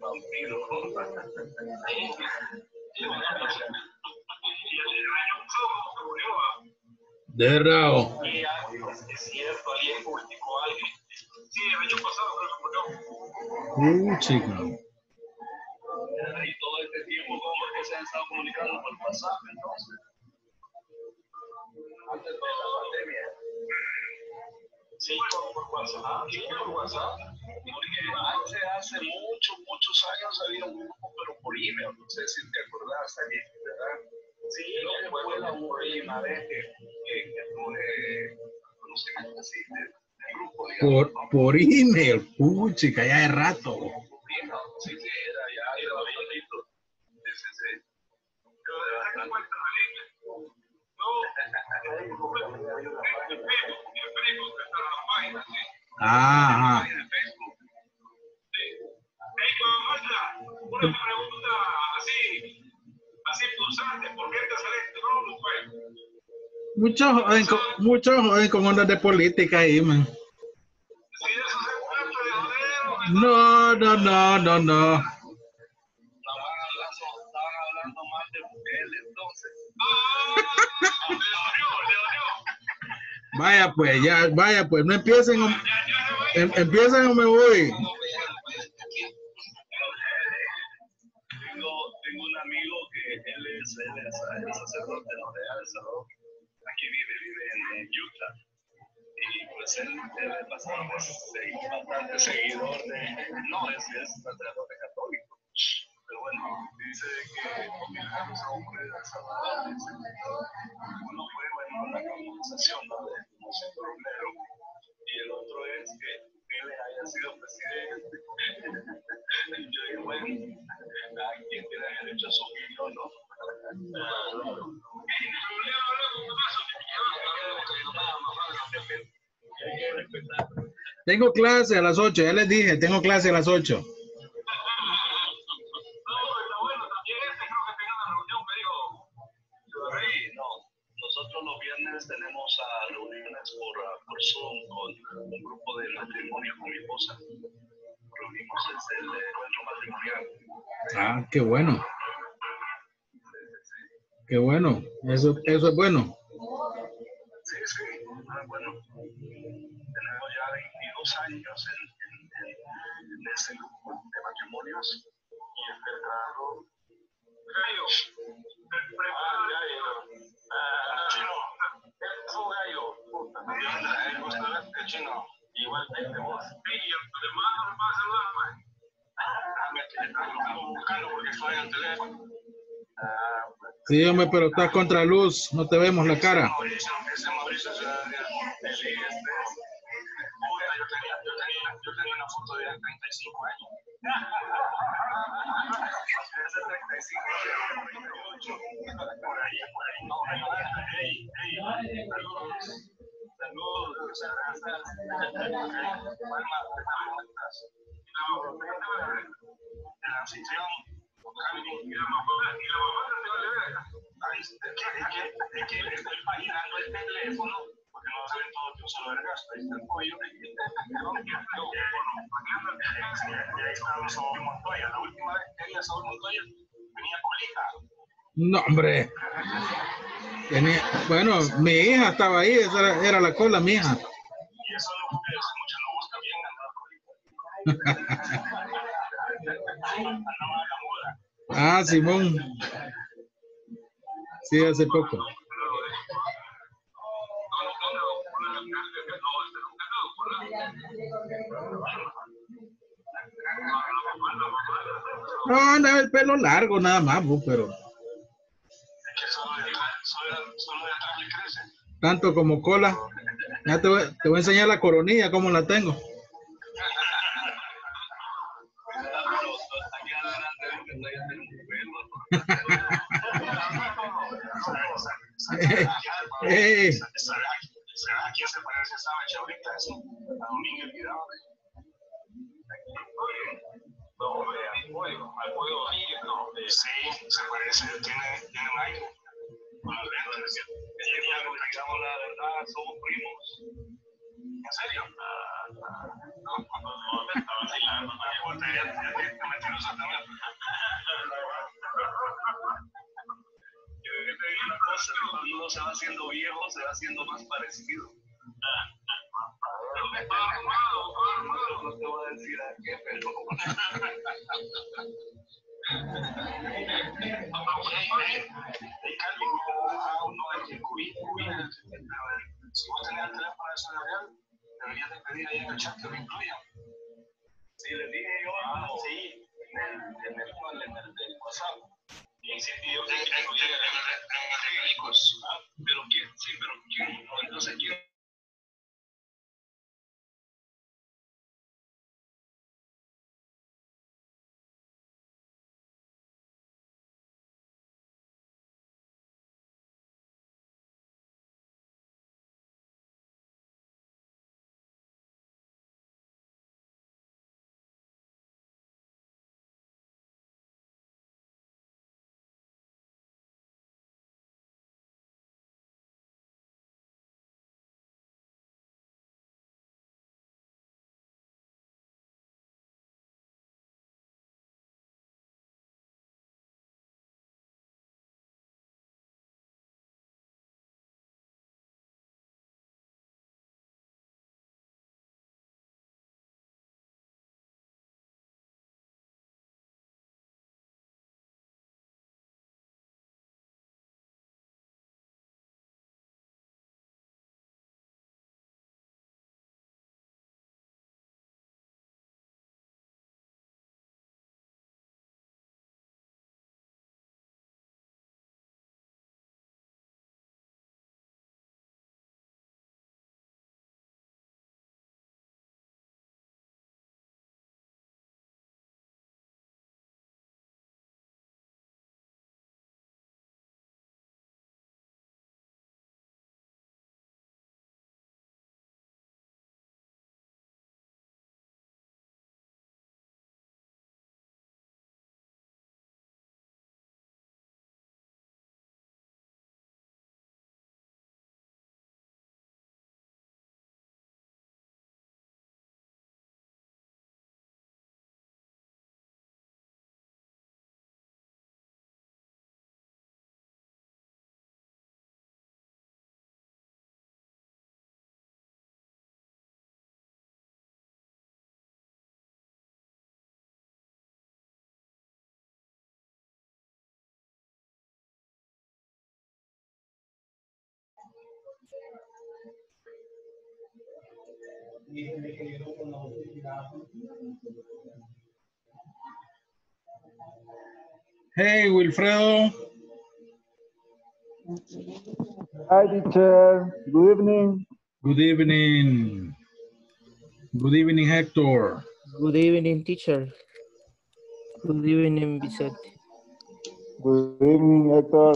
vampiro. De rao. Es cierto, alguien publicó alguien. Sí, el año pasado creo que murió. Uh, chica. Y todo este tiempo, como que se han estado comunicando por WhatsApp, entonces. Antes de la pandemia. Sí, por, WhatsApp, por Porque hace muchos, muchos años había un grupo, pero por email, no sé si te acordás también, ¿verdad? Sí, fue la que, grupo. Digamos, por, email, ya de rato. Sí, sí, era, ya. Sí, sí, sí. Pero de verdad, No, no Ah, ajá. Una pregunta así, así pulsante, ¿por qué te saliste Rómulo, pues? Muchos jóvenes con, con ondas de política ahí, man. No, no, no, no, no. Vaya pues, ya, vaya pues, no empiecen, em- empiecen o me voy. Tengo, un amigo que él es, es sacerdote de El Salvador. Aquí vive, vive en, Utah. Y pues él, él es bastante, bastante seguidor de, no, es, es sacerdote católico. Pero bueno, dice que convidamos a un hombre de El Salvador. Dice, uno fue, bueno, la canonización ¿no? de Monseñor Romero. Y el otro es que él haya sido presidente. Yo digo, bueno, cada quien tiene derecho a su opinión, ¿no? Tengo clase a las 8, ya les dije, tengo clase a las 8. No, está bueno, también este creo que tenga una reunión, me dijo. Sí, no. Nosotros los viernes tenemos ah, reuniones por, ah, por Zoom con un grupo de matrimonio con mi esposa. Reunimos desde el encuentro matrimonial. Ah, qué bueno. Qué bueno. Eso, eso es bueno. Sí, sí, ah, bueno. Tenemos ya 22 años en, en, en, en ese grupo de matrimonios y es verdad. Gallo, prepara gallo. Ah, chino, es un gallo. ¿Eh? Sí. Ah, pues. Hombre, pero estás contra luz, no te vemos la cara. Este, yo tenía, una foto de él 35 años. Ese 35 años, por ahí, por ahí, no, bueno, hey, hey, saludos, saludos, muchas gracias. El anfitrión, Javi, y la mamá, y la mamá te vale ver. Ay, es que, es que, es que le estoy imaginando el teléfono no hombre. Bueno, mi hija estaba ahí, esa era, la cola, mi hija. Y eso no bien andar. Ah, Simón. Sí, hace poco. No, andaba el pelo largo nada más, pero Es que solo solo, solo de atrás le crece. tanto como cola. Ya te voy, te voy a enseñar la coronilla, cómo la tengo. Aquí adelante veo que todavía tengo un pelo. Ey, ¿Sabes a quién se parece esa ahorita? Sí, se parece, tiene, tiene un la verdad, somos primos. ¿En serio? No, se va haciendo viejo, se va haciendo más parecido. No te voy a decir a qué, pero. Si vos tenés el teléfono de deberías de pedir ahí en el chat que lo incluyan. Sí, le dije yo, ah, sí, en el, en el, WhatsApp. Y yo pero quién, sí, pero quién, entonces quién Hey, Wilfredo. Hi, teacher. Good evening. Good evening. Good evening, Hector. Good evening, teacher. Good evening, Vicente. Good evening, Hector.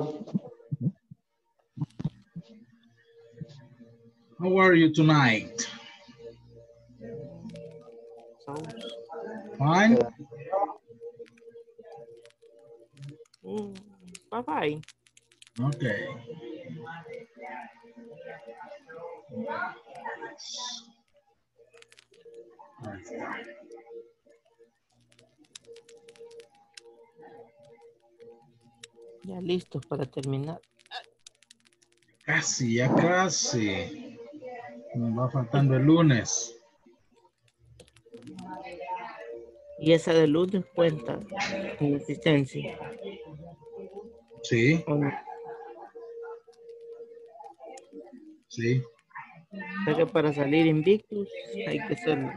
How are you tonight? Fine? Mm, bye bye. Okay. Ya listos para terminar. Casi, ya casi. Nos va faltando el lunes. Y esa de lunes cuenta en existencia. Sí, sí. O sea que para salir invictus hay que hacerlo.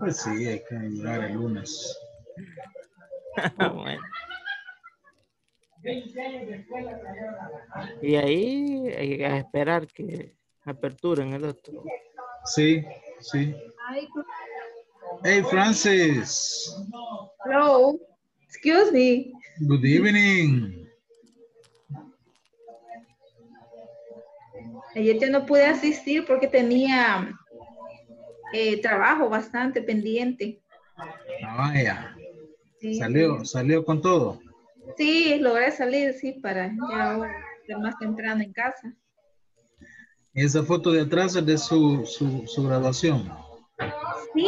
Pues sí, hay que llegar el lunes. bueno. Y ahí hay que esperar que aperturen el otro. Sí, sí. Hey, Francis. Hello. Excuse me. Good evening. Ayer yo no pude asistir porque tenía eh, trabajo bastante pendiente. Ah, Vaya, Sí, salió, salió con todo. Sí, logré salir, sí, para ya ser más temprano en casa. Esa foto de atrás es de su, su, su graduación. Sí,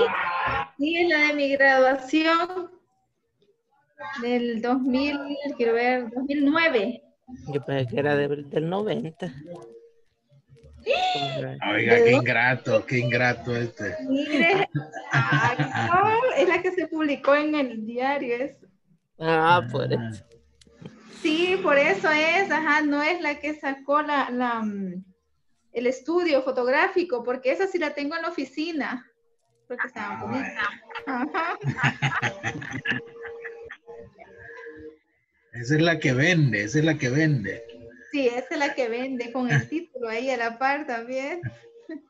sí, es la de mi graduación. Del 2000, quiero ver, 2009. Yo pensé que era de- del 90. Oiga, qué ingrato, qué ingrato este. Mire, ay, no, es la que se publicó en el diario. Es, Ah, por eso. sí, por eso es, ajá, no es la que sacó la, la, mm, el estudio fotográfico, porque esa sí la tengo en la oficina. Porque estaba bonita. Ajá. Esa es la que vende, esa es la que vende. Sí, esa es la que vende con el título ahí a la par también.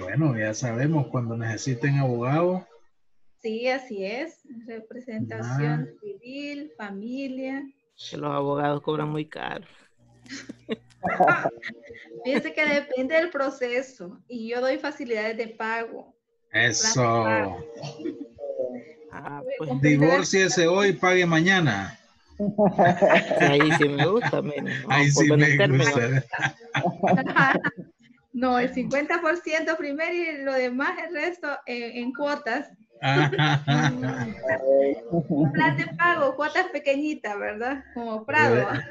Bueno, ya sabemos, cuando necesiten abogado, Sí, así es. Representación civil, familia. Que los abogados cobran muy caro. Fíjense que depende del proceso y yo doy facilidades de pago. Eso. Ah, pues Divórciese hoy, pague mañana. ahí sí me gusta. Ahí sí me gusta. No, el 50% primero y lo demás, el resto eh, en cuotas. Un plan de pago, cuotas pequeñitas, ¿verdad? Como Prado. ¿ah?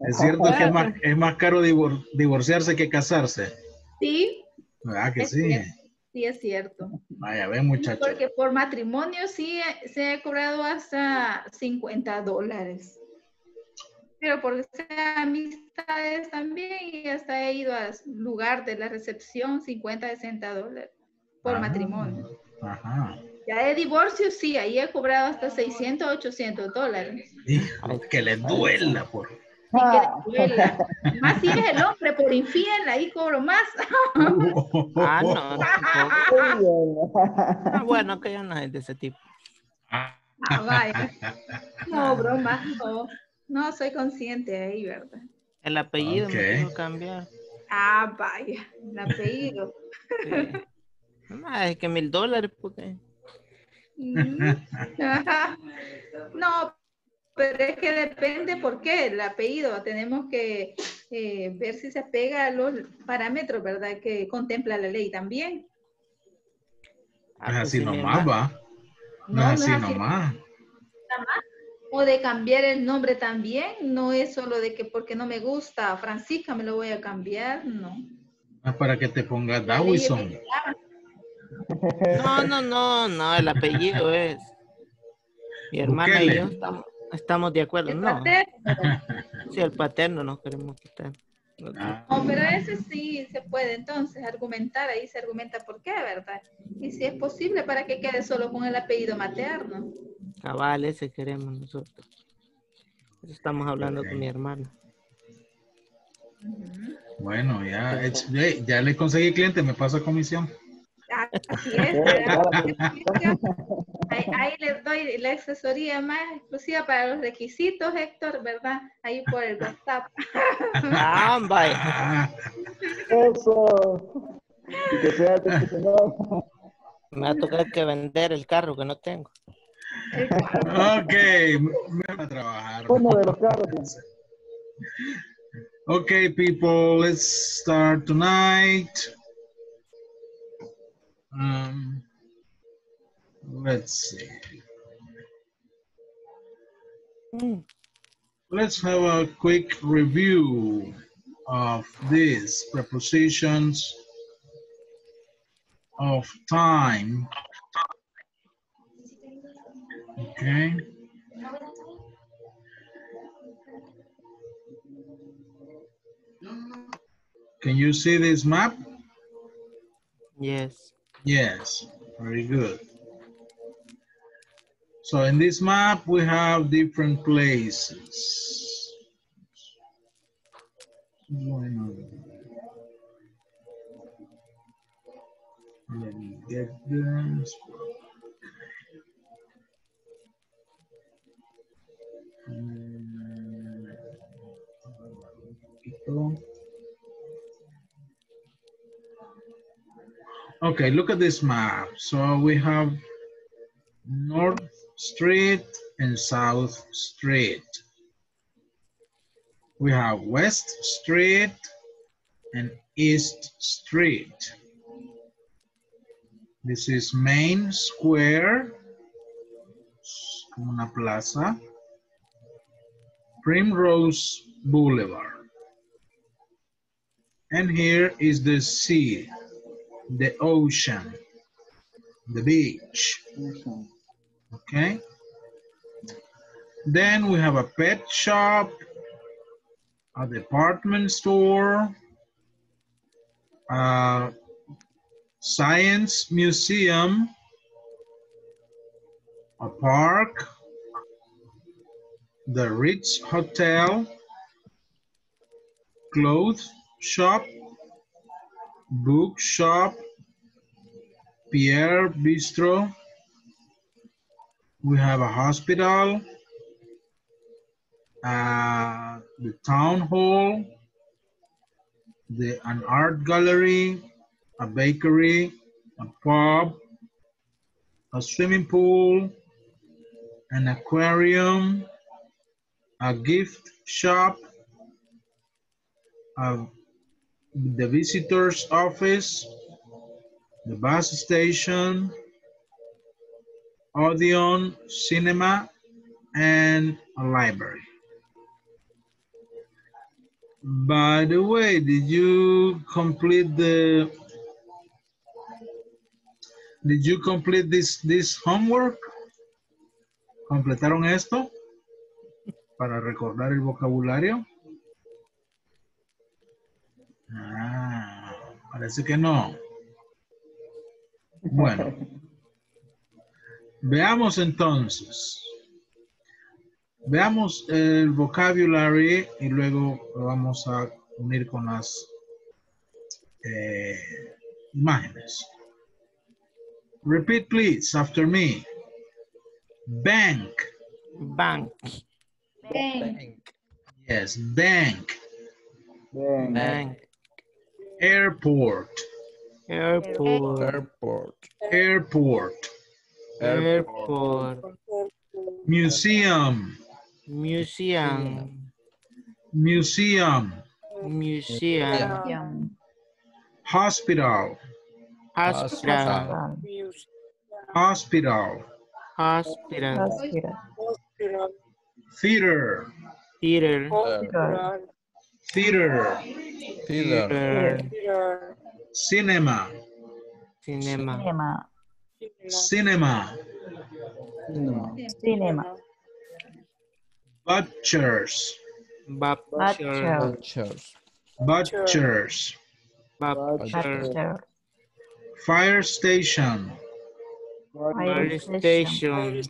Es cierto que es más, es más caro divor- divorciarse que casarse. Sí, ¿Verdad que Es sí? cierto. Sí es cierto. Vaya, ve muchachos. Porque por matrimonio sí eh, se ha cobrado hasta 50 dólares. Pero por amistades también y hasta he ido al lugar de la recepción 50, 60 dólares por Ah, matrimonio. Ajá. Ya de divorcio sí, ahí he cobrado hasta 600, 800 dólares. Hijo, que le duela por. Que duela. Más si es el hombre por infiel, ahí cobro más. Ah, no. Ah, bueno, que yo no es de ese tipo. Ah, Ah, vaya. No, broma, no. No soy consciente ahí, ¿verdad? El apellido me tengo que cambiar. Ah, vaya, el apellido. Sí. Ah, es que mil dólares, porque Mm. No, pero es que depende por qué el apellido. Tenemos que eh, ver si se pega a los parámetros, ¿verdad? Que contempla la ley también. ah, es pues así nomás, va. No, No, es así nomás. O de cambiar el nombre también. No es solo de que porque no me gusta Francisca me lo voy a cambiar. No. Es para que te pongas Dawison. No, no, no, no, el apellido es. Mi hermana Bukele. y yo estamos, estamos de acuerdo. El No, paterno. sí, el paterno no queremos quitar. No, Ah, No, pero ese sí se puede entonces argumentar, ahí se argumenta por qué, ¿verdad? Y si es posible para que quede solo con el apellido materno. Cabal, ese queremos nosotros. Eso estamos hablando con mi hermana. Bueno, ya, ya, ya le conseguí cliente, me pasa comisión. Ah, Así es. Ahí, ahí les doy la asesoría más exclusiva para los requisitos, Héctor, ¿verdad? Ahí por el WhatsApp. Ah, Eso. Y que sea profesional. Me va a tocar que vender el carro que no tengo. ok, me voy a trabajar. Uno de los carros. Okay, people, let's start tonight. Um, let's see. Mm. Let's have a quick review of these prepositions of time. Okay. Can you see this map? Yes. Yes, very good. So in this map, we have different places. Let me get poquito. Okay, look at this map. So we have North Street and South Street. We have West Street and East Street. This is Main Square una plaza. Primrose Boulevard. And here is the sea, the ocean, the beach. Then we have a pet shop, a department store, a science museum, a park, the Ritz Hotel, clothes shop, book shop, Pierre Bistro. We have a hospital, uh, the town hall, the an art gallery, a bakery, a pub, a swimming pool, an aquarium, a gift shop, a, the visitor's office, the bus station, Odeon Cinema, and a library. By the way, did you complete the did you complete this this homework? ¿Completaron esto? Para recordar el vocabulario. Ah, parece que no. Bueno. Veamos entonces. Veamos el vocabulary y luego lo vamos a unir con las eh, imágenes. Repeat please after me. Bank. Bank. Bank. Yes, bank. Bien. Bank. Airport. Airport. Airport. Airport. Airport. Museum. Museum. Museum. Museum. Hospital. Hospital. Hospital. Hospital. Theater. Theater. Theater. Theater. Theater. Cinema. Cinema. Cinema. Cinema. Butchers. Butcher. Butchers. Butchers. Butcher. Fire station. Fire station.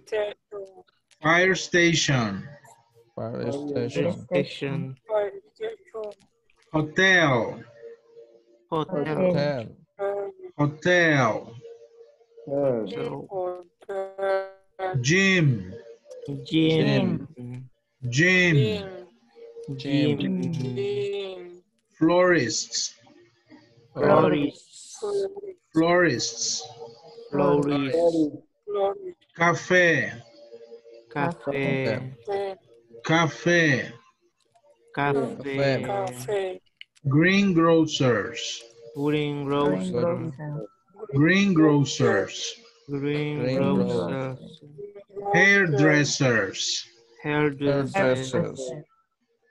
Fire station. Fire station. Hotel. Hotel. Hotel. Hotel. Hotel. Gym. Gym. Gym. Gym. Florists. Florist. Florists. Florist. Cafe. Cafe. Cafe. Cafe. Greengrocers. Greengrocer. Greengrocers. Greengrocer. Hairdressers. Hairdressers.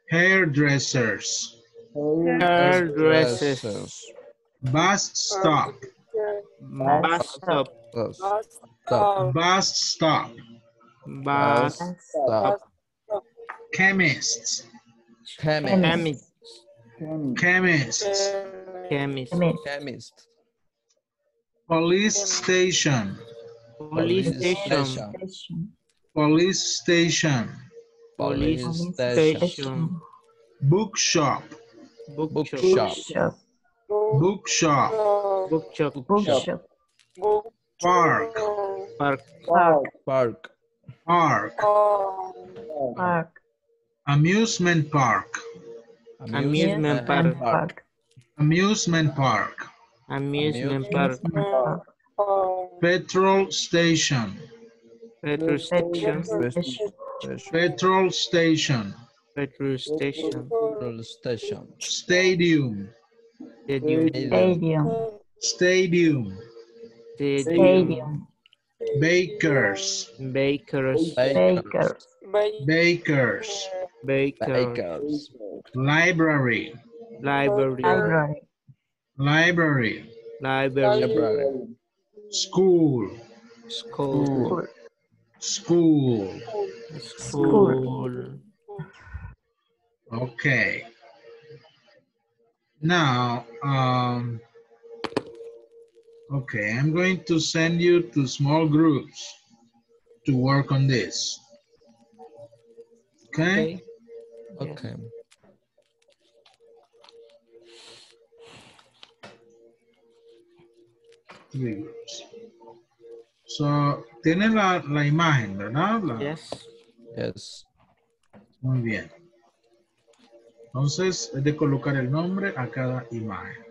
Hairdressers. Hairdressers. Bus stop. Bus stop. Bus Stop. Bus stop. Bus. Stop. Chemists. Chemist. Chemist. Chemists. Chemist. Chemist. Police station. Police station. Police station. Police station. station. Bookshop. Bookshop. Bookshop. Bookshop. Park. Park. Park. Park. Park. Amusement park. Amusement park. Amusement park. Amusement park. Petrol station. Petrol station. Petrol station. Petrol station. Petrol station. Stadium. Stadium. Stadium. Stadium. Stadium. bakers, bakers, Bakers. bakers, bakers, Bakers. library, library, Library. Library, library, Library. school, school, school. school, Okay. Now, um, okay, I'm going to send you to small groups to work on this. Okay? okay, Okay. So, tienen la, la imagen, ¿verdad? La- yes, Yes. Muy bien. Entonces, es de colocar el nombre a cada imagen.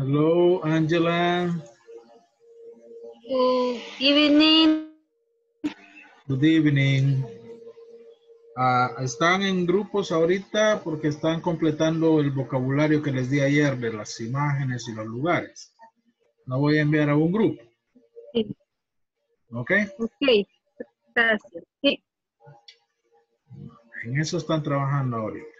Hello, Angela. Good evening. Good evening. Ah, están en grupos ahorita porque están completando el vocabulario que les di ayer de las imágenes y los lugares. No voy a enviar a un grupo. Sí. ¿Ok? Ok. Gracias. Sí. En eso están trabajando ahorita.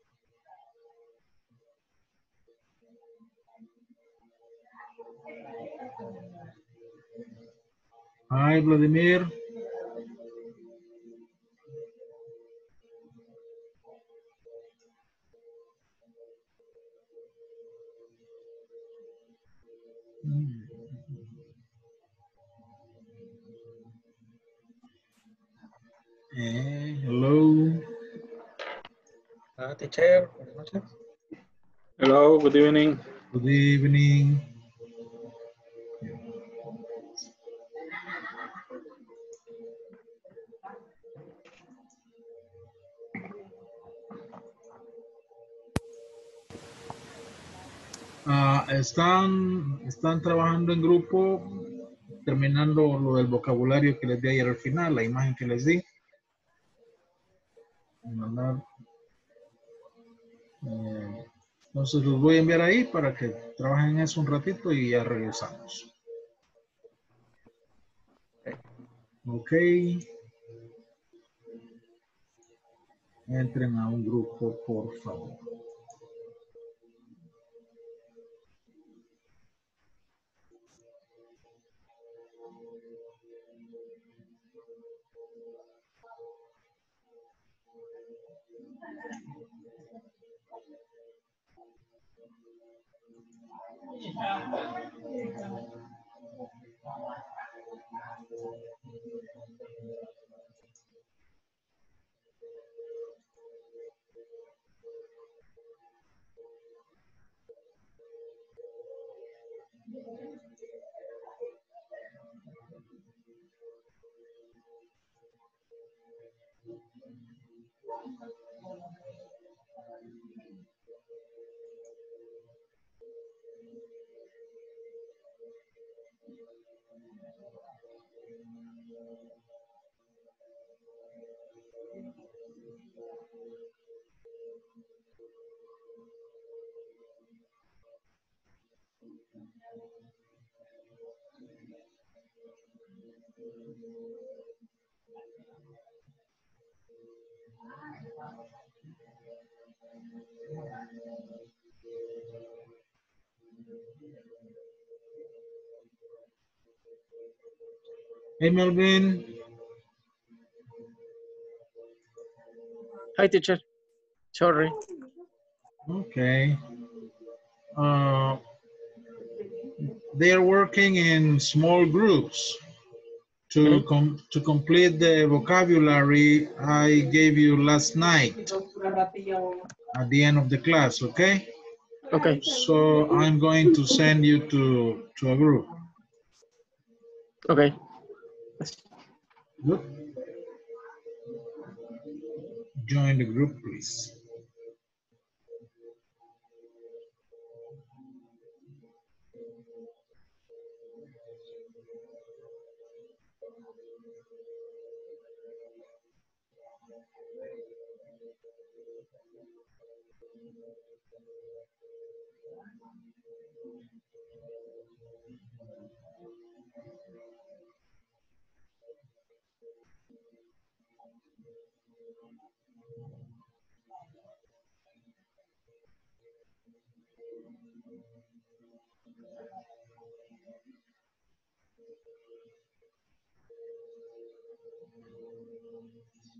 Hi, Vladimir. Eh, hello. Ah, teacher, buenas noches. Hello, good evening. Good evening. Ah, están, están trabajando en grupo, terminando lo del vocabulario que les di ayer al final, la imagen que les di. Eh, entonces los voy a enviar ahí para que trabajen en eso un ratito y ya regresamos. Ok. Entren a un grupo, por favor. Hey, Melvin. Hi, teacher. Sorry. Okay. Uh, they are working in small groups to com to complete the vocabulary I gave you last night at the end of the class, okay? Okay. So I'm going to send you to, to a group. Okay. Good. Join the group, please.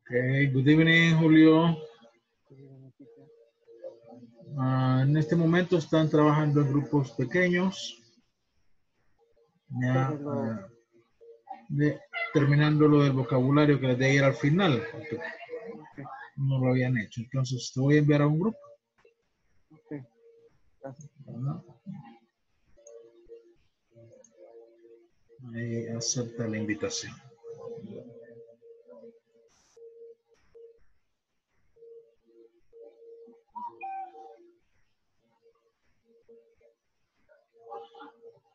Okay, good evening, Julio. Ah, en este momento están trabajando en grupos pequeños. Ya, de- terminando lo del vocabulario que les de ir al final, porque no lo habían hecho. Entonces, te voy a enviar a un grupo. ¿verdad? Ahí acepta la invitación.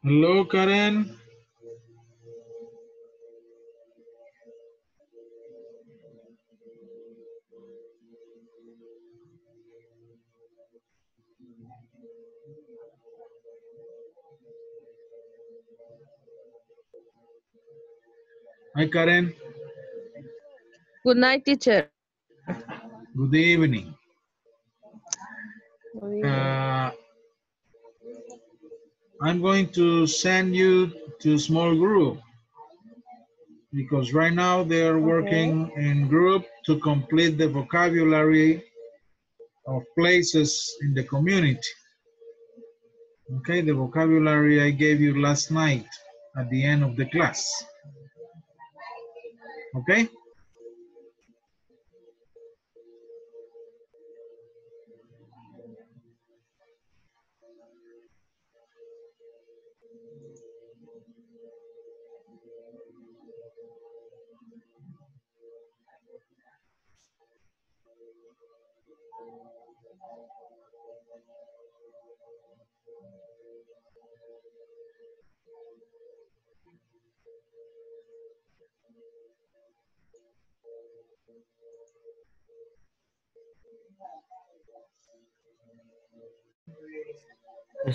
Hello, Karen. Hi, Karen. Good night, teacher. Good evening. Uh, I'm going to send you to small group because right now they are working in group to complete the vocabulary of places in the community. Okay, the vocabulary I gave you last night at the end of the class. Okay?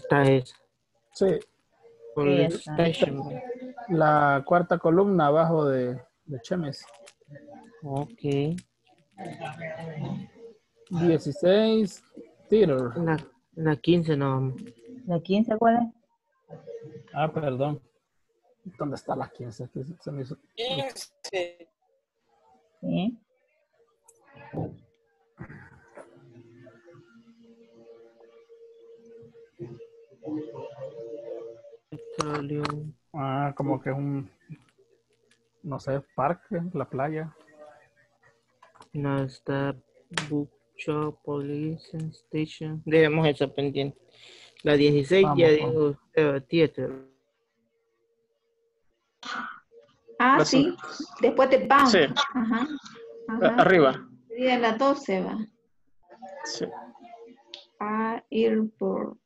Esta es Sí. Station. la cuarta columna abajo de, de Chemes. Ok. 16, theater. La, la 15 no. ¿La 15 cuál es? Ah, perdón. ¿Dónde está la 15? Que se me hizo- Sí. Petroleum. Ah, como que es un, no sé, parque, la playa. No está Bookshop, Police Station. Debemos eso pendiente. La 16 ya Vamos, dijo usted, Theater. Ah, La sí. Después de BAM. Sí. Ajá. Ajá. Arriba. Sería la 12, va. Sí. Ah, airport.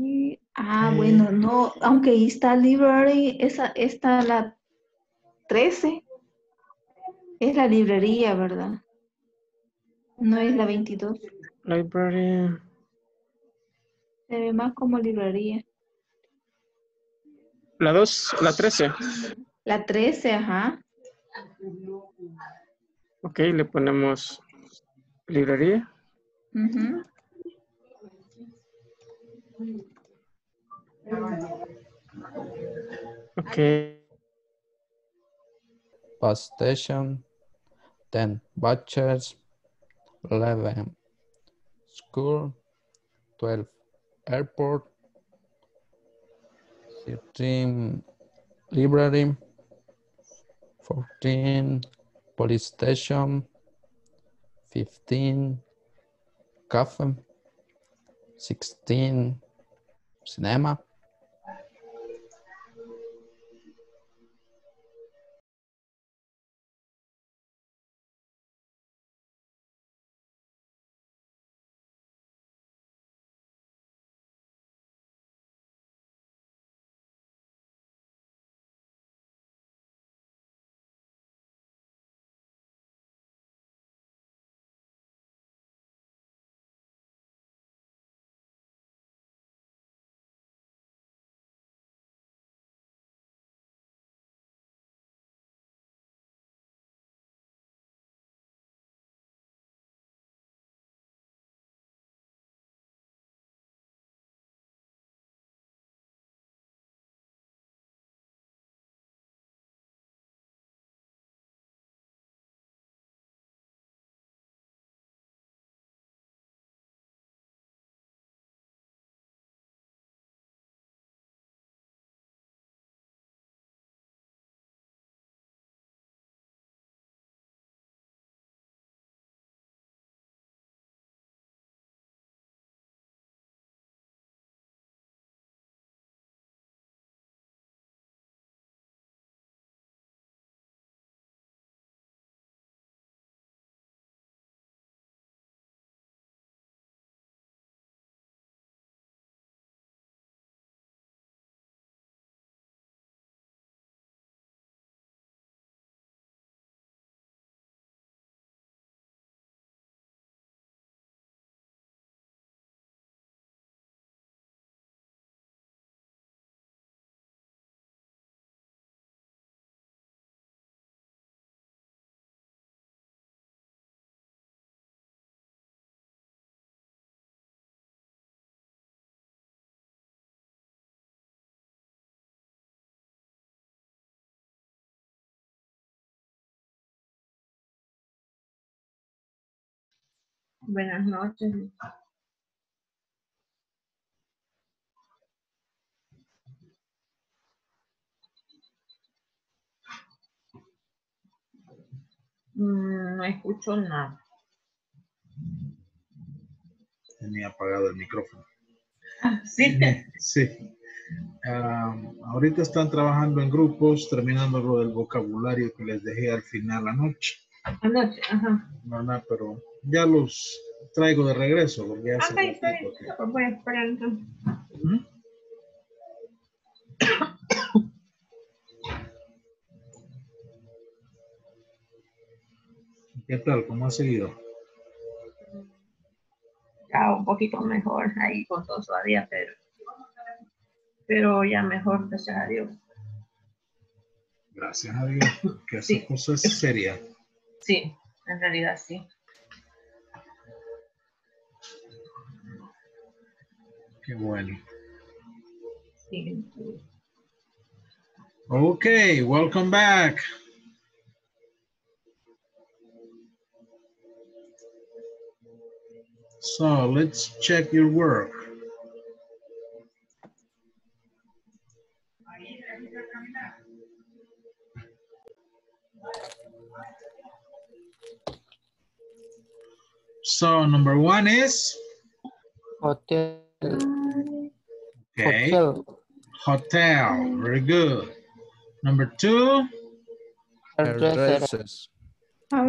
Y- ah, bueno, no, aunque ahí está library, esa, esta la 13. Es la librería, ¿verdad? No es la 22. Library. Se ve más como librería. La 2, la 13. La 13, ajá. Ok, le ponemos librería. Ujú. Ok. Bus station. 10. Butchers. 11. School. 12. Airport. 13. Library. 14. Police station. 15. Cafe. 16. Cinema. Buenas noches. Mm, No escucho nada. Tenía apagado el micrófono. Sí. Sí. Ah, ahorita están trabajando en grupos, terminando lo del vocabulario que les dejé al final anoche. Anoche, ajá. ¿verdad? Pero ya los traigo de regreso porque ya Ah, hace Ok, está bien. ratito que- Pues voy a esperar entonces. ¿Qué tal? ¿Cómo ha seguido? Ya un poquito mejor ahí con todo todavía, pero, pero ya mejor, gracias a Dios. Gracias a Dios, que esa cosa es seria. Sí, en realidad sí. Qué bueno. Okay, welcome back. So let's check your work. So number one is Hotel. Okay, Hotel. hotel. Very good. Number two, Hairdresser. Hairdressers.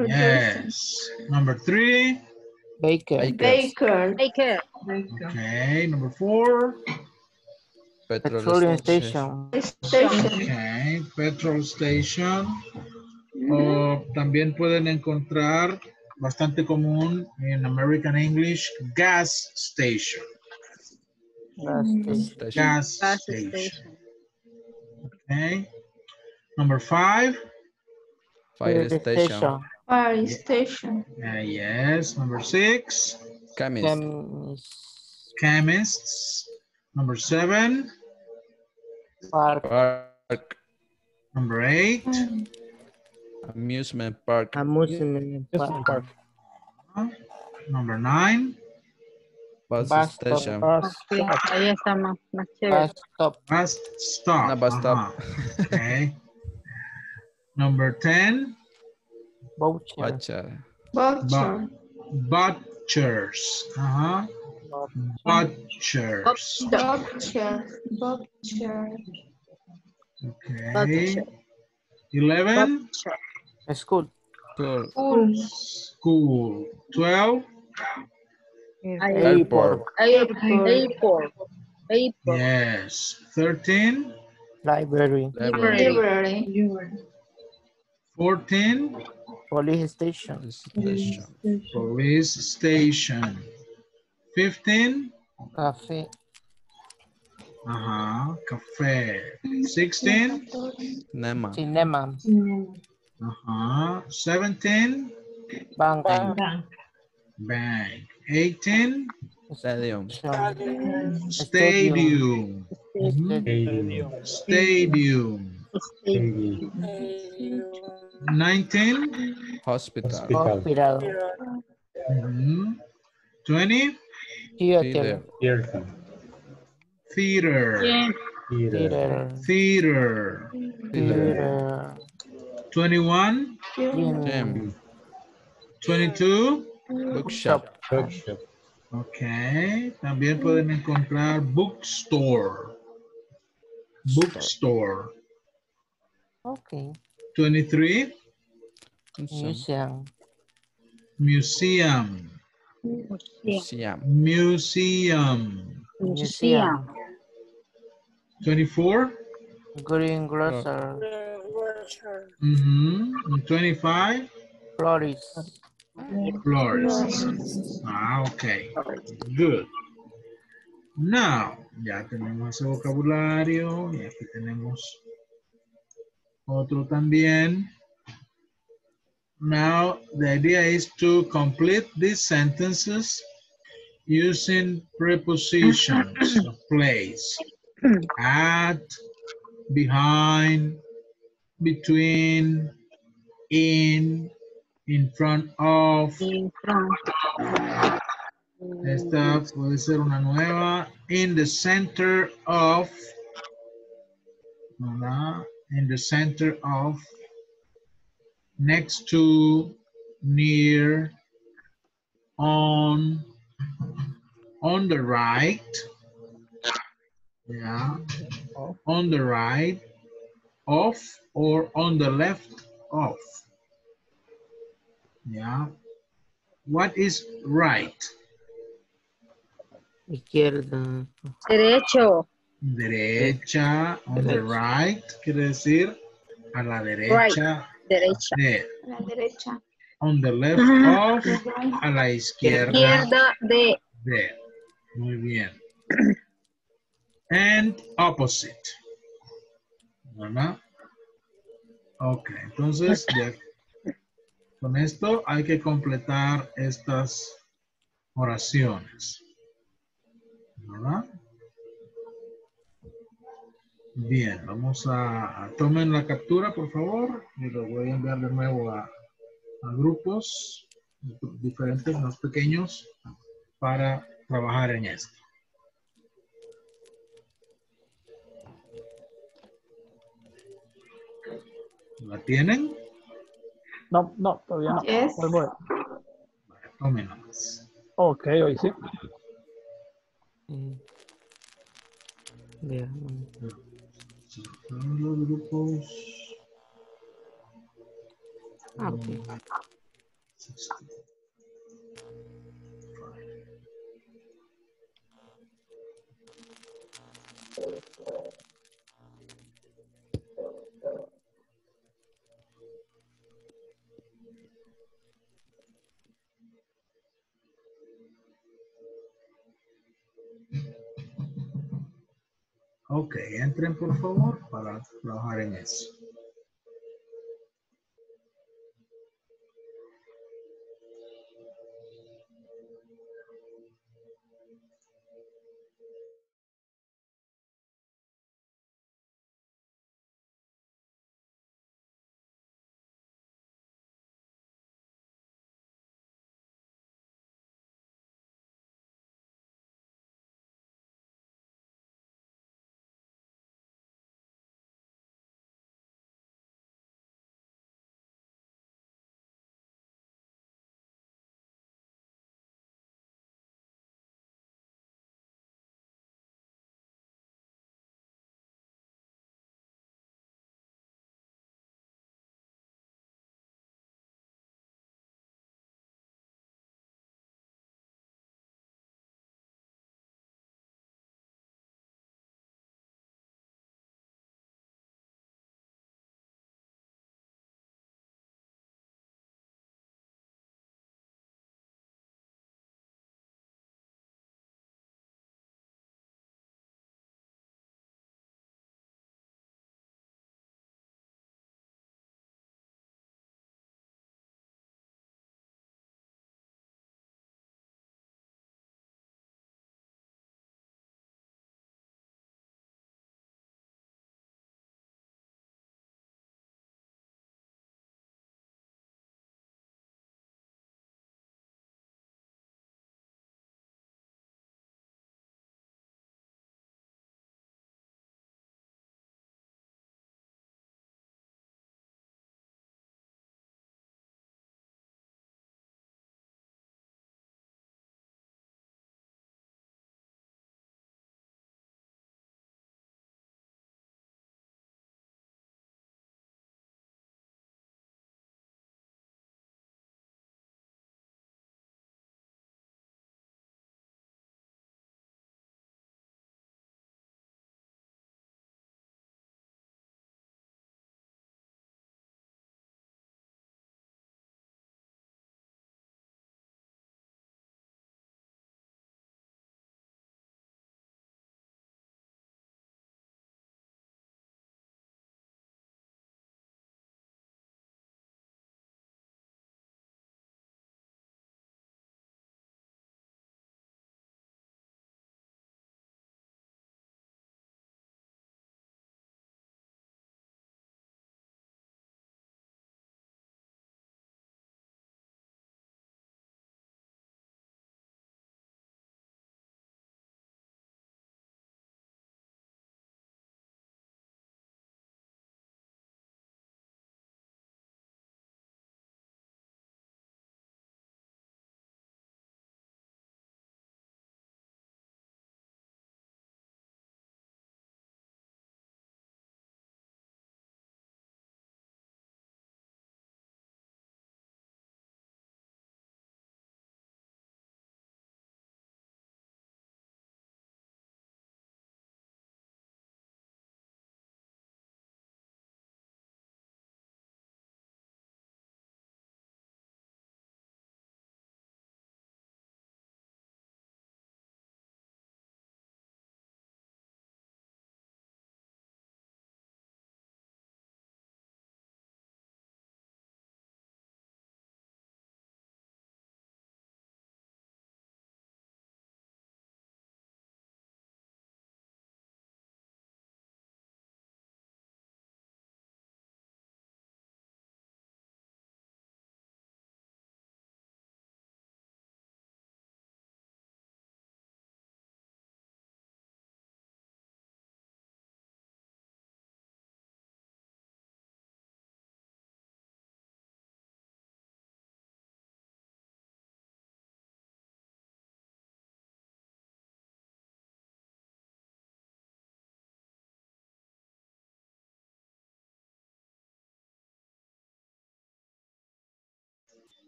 yes. Number three, Baker. Baker. Baker. okay. Number four, Petrol Petroleum station. station. Okay. Petrol station. O también pueden encontrar bastante común en American English gas station. Gas station. Station. Gas Gas station. station. Okay. Number five. Fire Fire station. Fire station. Uh, yes. Number six. Chemist. Chemist. Chemists. Number seven. Park. Park. Number eight. Amusement park. Amusement park. Number nine. Bus Bus station. stop. Bus Sí, stop. ahí está más, más chévere. Bus stop. Bus stop. No, bus stop. Uh-huh. Okay. Number 10. Voucher. Watcher. Butcher. Butchers. Uh-huh. Butchers. Butcher. Butcher. Okay. Butcher. 11. School. School. School. School. 12. Airport. Airport. Airport. Airport. Yes. 13. Library. Library. Library. 14. Police station. Station. Police station. 15. Cafe. Uh-huh. Cafe. 16. Nema. Cinema. Uh-huh. 17. Bank. Bank. Bank. 18. Stadium. Stadium. Stadium. Stadium. Stadium. 19. Hospital. Hospital. Mhm. 20. Theater. Theater. Theater. Theater. Theater. Theater. 21. Gym. Gym. 22. Bookshop. Ok. También pueden encontrar bookstore. Bookstore. Okay. 23. Museum. Museum. Museum. Museum. Museum. 24. Green grocer. Mhm. 25. Florist. Florist. Ah, ok. Good. Now, ya tenemos ese vocabulario y aquí tenemos otro también. Now, the idea is to complete these sentences using prepositions of place. At, behind, between, in, in front of. In front. Esta puede ser una nueva. In the center of. ¿verdad? In the center of. Next to. Near. On. On the right. Yeah. On the right. Off or on the left of. Yeah. What is right? Izquierda. Derecho. Derecha, on the right, quiere decir a la derecha Right. Derecha. de. A la derecha. On the left Ajá. of, a la izquierda Izquierda de. de. Muy bien. And opposite. ¿Verdad? Ok, entonces de- con esto hay que completar estas oraciones. ¿Verdad? Bien, vamos a, a- tomen la captura, por favor, y lo voy a enviar de nuevo a, a grupos diferentes, más pequeños, para trabajar en esto. ¿La tienen? No, no, todavía no. Yes. Tome nomás. Ok, hoy sí. Yeah. okay. Ok, entren por favor para trabajar en eso.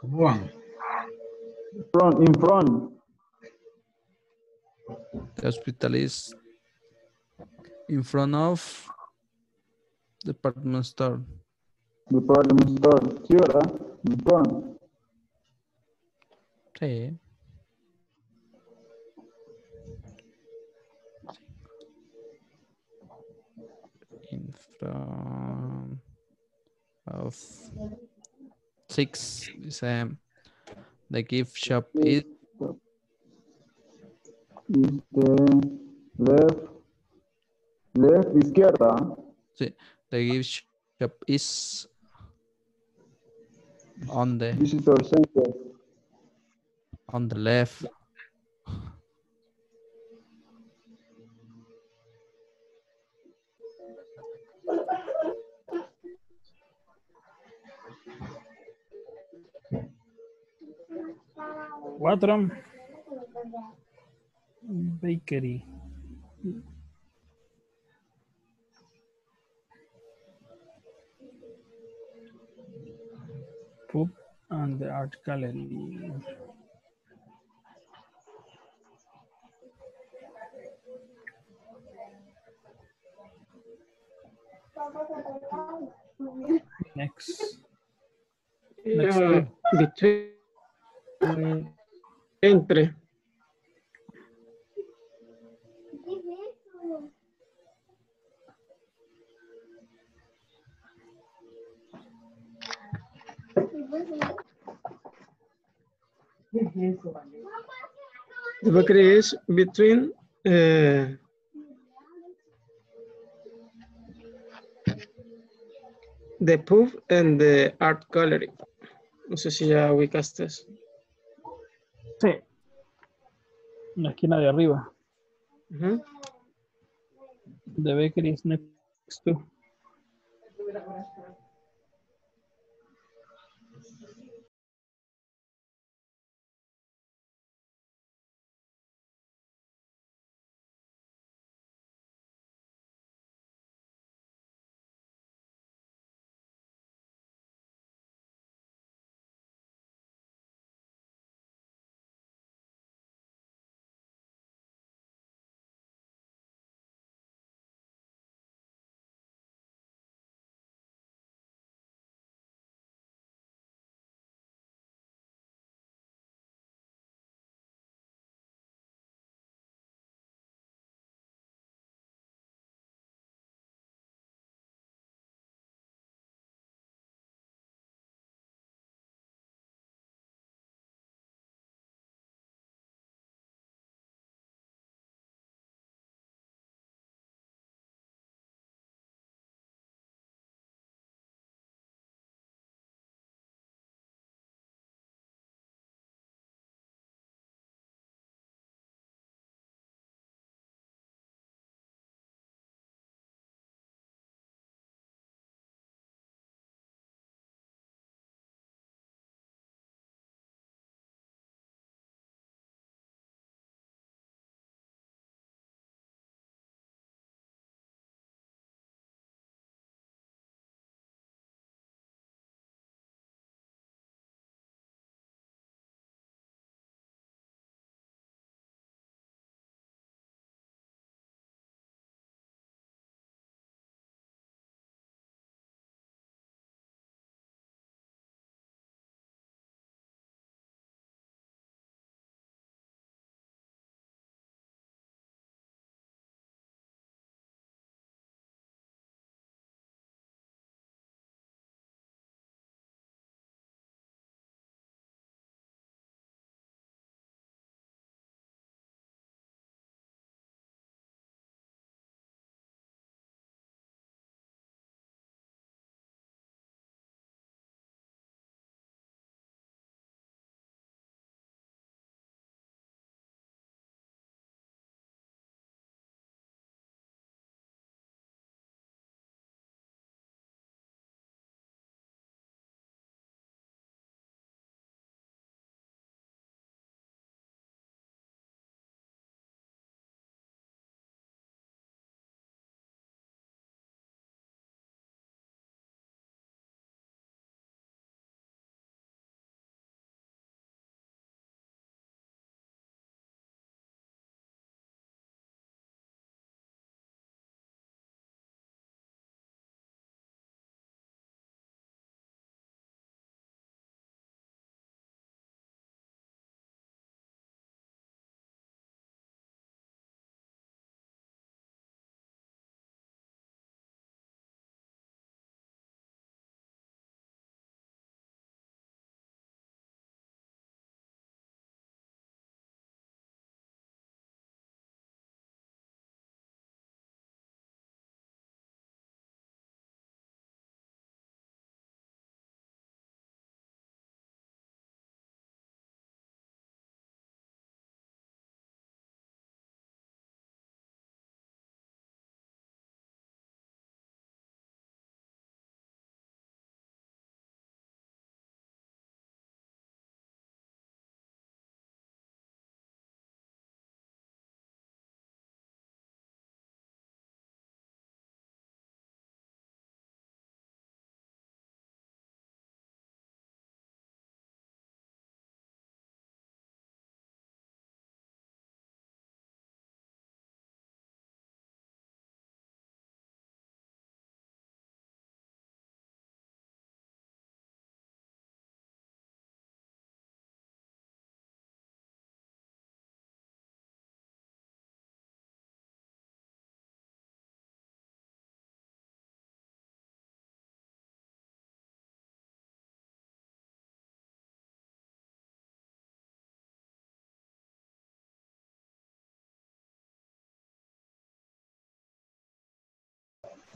¿Cómo van? Front, in front. The hospital is in front of department store. Department store. Sí, ¿verdad? In front. Sí. Front of six is um, the gift shop is Is the left. Left, izquierda. sí, the gift shop is on the Visitor center. on the left. Cuatro. Bakery. Pub and the art gallery. Next. Next Yeah, between entre the bakery is between uh, the pub and the art gallery. No sé si ya ubicaste eso. Sí. En la esquina de arriba. Ujú. The bakery is next to.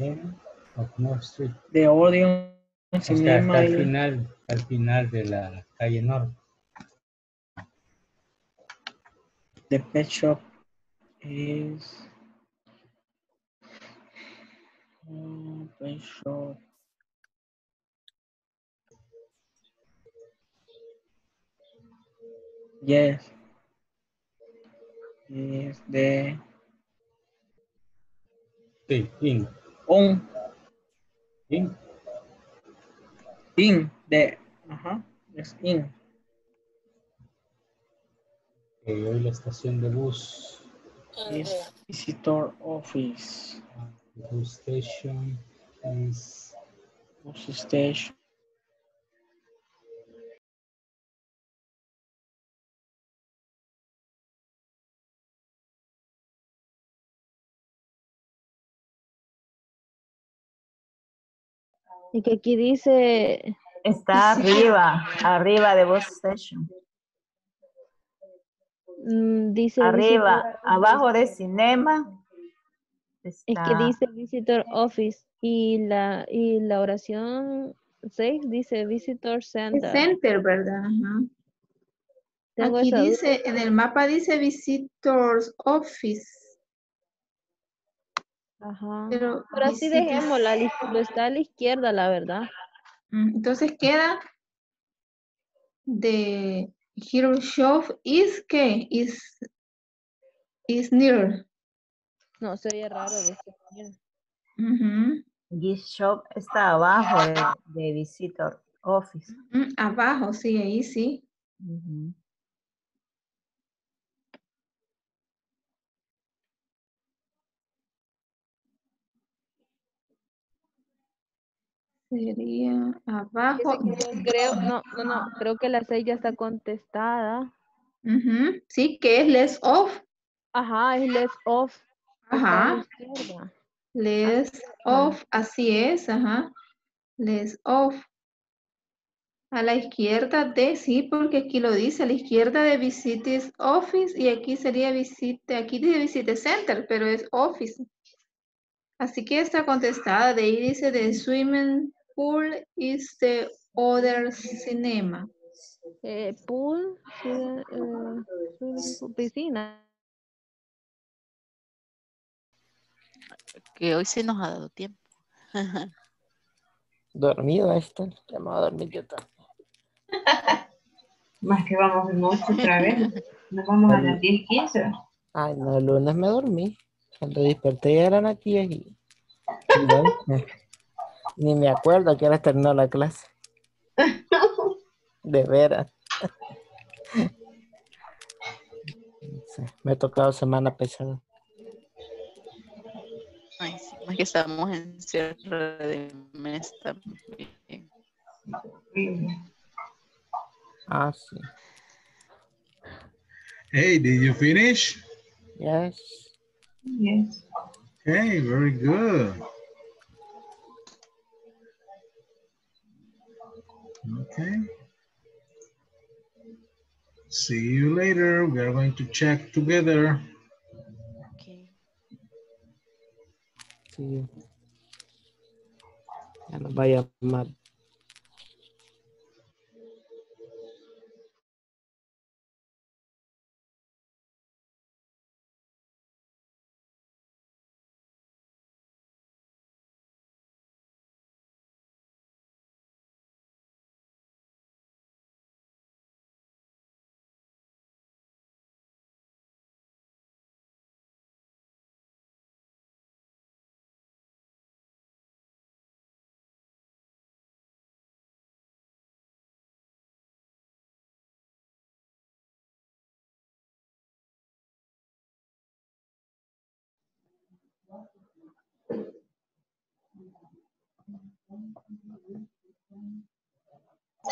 10 of North Street. De Odeon Hasta, Cinema. hasta el y- final, al final de la calle norte. The pet shop is. Mm, pet shop. Yes. Is the. On In. in the ajá, es in. Eh, hoy la estación de bus. is visitor office. Bus station is Bus station. Y que aquí dice... Está arriba, arriba de Bus Station. mm, dice Arriba, visitor- abajo de cinema. Es está- que dice visitor office y la, y la oración 6 dice visitor Es center. center, ¿verdad? Ajá. Aquí dice, en el mapa dice visitors office. Ajá. Pero, Pero así visitas- dejémosla, lo está a la izquierda, la verdad. Entonces queda de Hero Shop is que is is near. No, sería raro decir. Ujú. Gift shop está abajo de, de visitor office. Abajo, sí, ahí sí. Sería abajo. Creo, no, no, no, creo que la 6 ya está contestada. Sí, que es less off. Ajá, es less off. Ajá. Less off, así es, ajá. Less off. A la izquierda de, sí, porque aquí lo dice, a la izquierda de Visites Office y aquí sería Visite, aquí dice Visite Center, pero es Office. Así que está contestada, de ahí dice the swimming pool is the other cinema. Eh, pool, eh, pool, piscina. Que hoy sí nos ha dado tiempo. Dormido este. Ya me voy a dormir yo también. Más que vamos de noche otra vez. Nos vamos a las 10, 15. Ay, no, el lunes me dormí. Cuando desperté ya eran las 10 y... ni me acuerdo que ahora terminó la clase. De veras. Sí, me ha tocado semana pesada. Ay, sí, más que estamos en cierre de mes también. Ah, sí. Hey, did you finish? Yes. Yes. Okay, very good. Okay. See you later. We are going to check together. Sí. Ya nos va a llamar.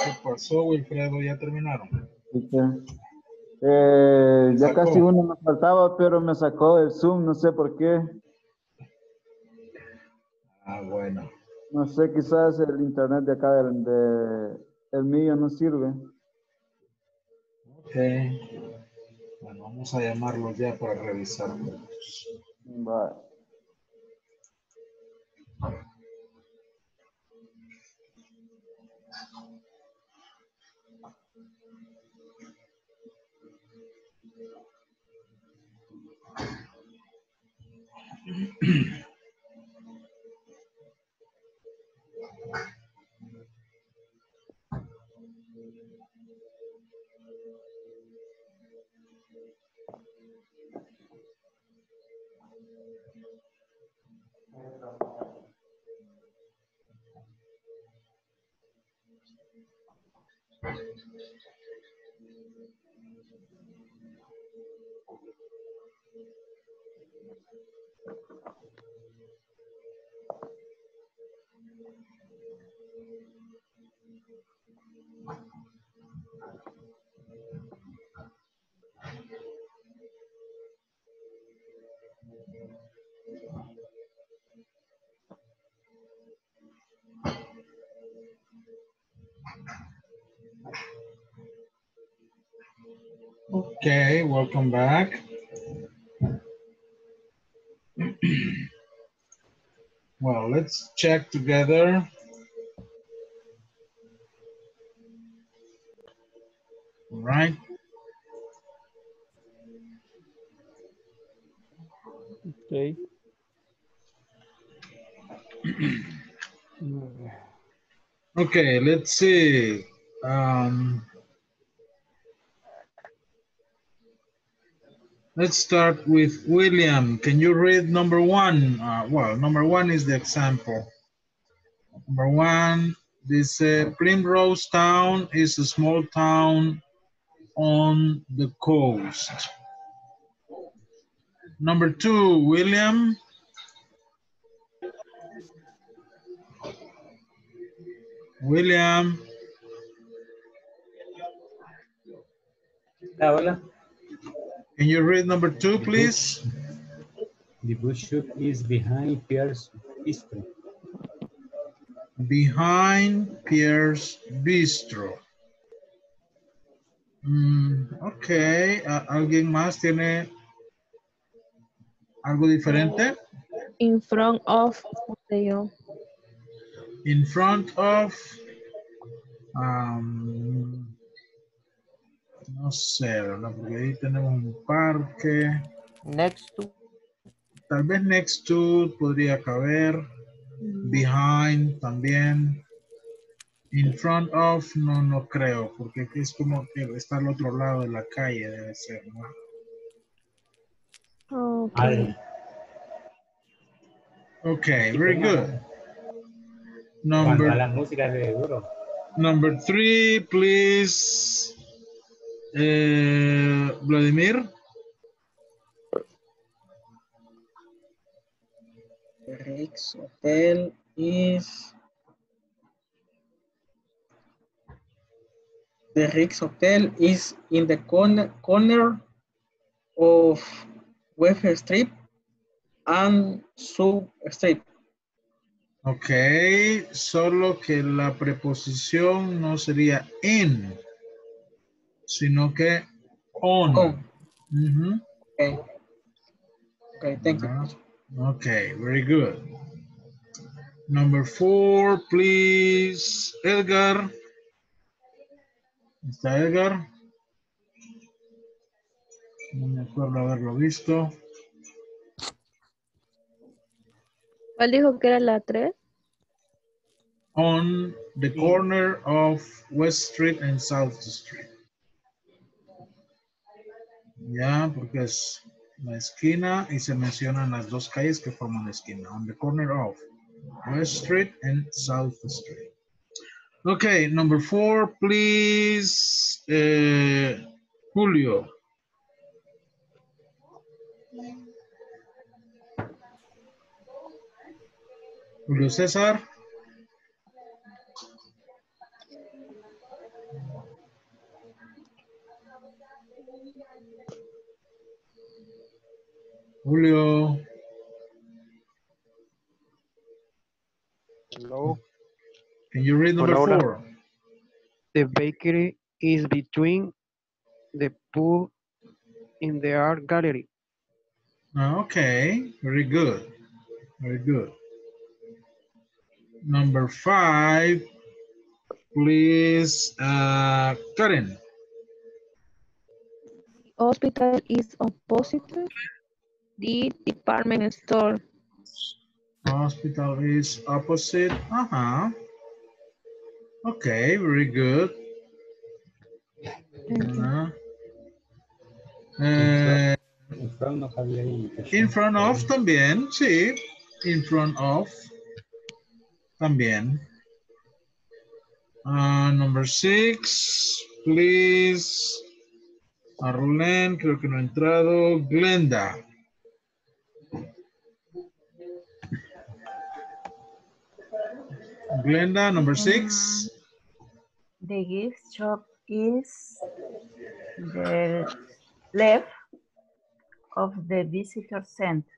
¿Qué pasó, Wilfredo? ¿Ya terminaron? Eh, ya Sacó. casi uno me faltaba, pero me sacó el Zoom, no sé por qué. Ah, bueno. No sé, quizás el internet de acá, de, el mío no sirve. Ok. Bueno, vamos a llamarlos ya para revisar. Vale. 嗯 Okay, welcome back. Well, let's check together. All right. Okay. Okay, let's see. Um, let's start with William. Can you read number one? Uh, well, number one is the example. Number one, this uh, Primrose Town is a small town on the coast. Number two, William. William. Hola. Can you read number two, please? The bush shop is behind Pierce Bistro. Behind Pierce Bistro. Mm, ok, ¿A- ¿alguien más tiene algo diferente? In front of, puse yo. In front of, um, no sé, ¿verdad? Porque ahí tenemos un parque. Next to. Tal vez next to podría caber. Behind también. In front of, no, no creo, porque aquí es como que está al otro lado de la calle, debe ser, ¿no? Okay. Okay, very good. Cuando Number a la música de duro. Number three, please. Eh, Vladimir. Rix Hotel is the Rix Hotel is in the corner corner of West Street and Sub Street. Ok, solo que la preposición no sería in, sino que on. Ujú. Okay. Okay, thank you. Uh-huh. Okay, very good. Number four, please. Edgar. ¿Está Edgar? No me acuerdo haberlo visto. ¿Cuál dijo que era la 3? On the corner of West Street and South Street. Ya, porque es la esquina y se mencionan las dos calles que forman la esquina. On the corner of West Street and South Street. Okay, number four, please. eh, Julio. Julio César. Julio. Hello. Can you read number Hola, hola. four? The bakery is between the pool in the art gallery. Okay, very good. Very good. Number five, Please, uh, Karen. Hospital is opposite the department store. Hospital is opposite. Uh-huh. Okay, very good. Uh, eh, In front of había ahí. in front of también, sí. In front of también. Uh, number six, please. Arlen, creo que no ha entrado. Glenda. Glenda, number six. The gift shop is the left of the visitor center.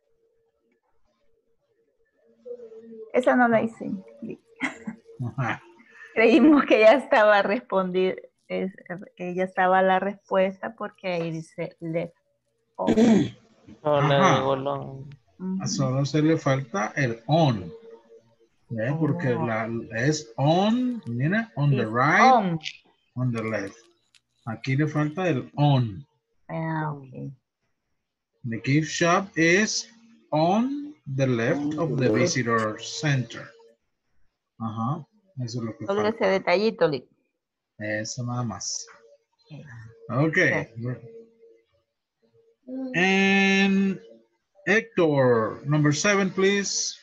Esa no la hice. Creímos que ya estaba respondida, es, que ya estaba la respuesta porque ahí dice left. of. No le Ajá. digo lo- A Solo se le falta el on. ¿Ve? Porque Oh. la, es on, mira, on the right, on. on the left. Aquí le falta el on. Ah, ok. The gift shop is on the left of the visitor center. Ajá, eso es lo que Solo ese detallito, Lick. Eso nada más. Okay. And Hector, number seven, please.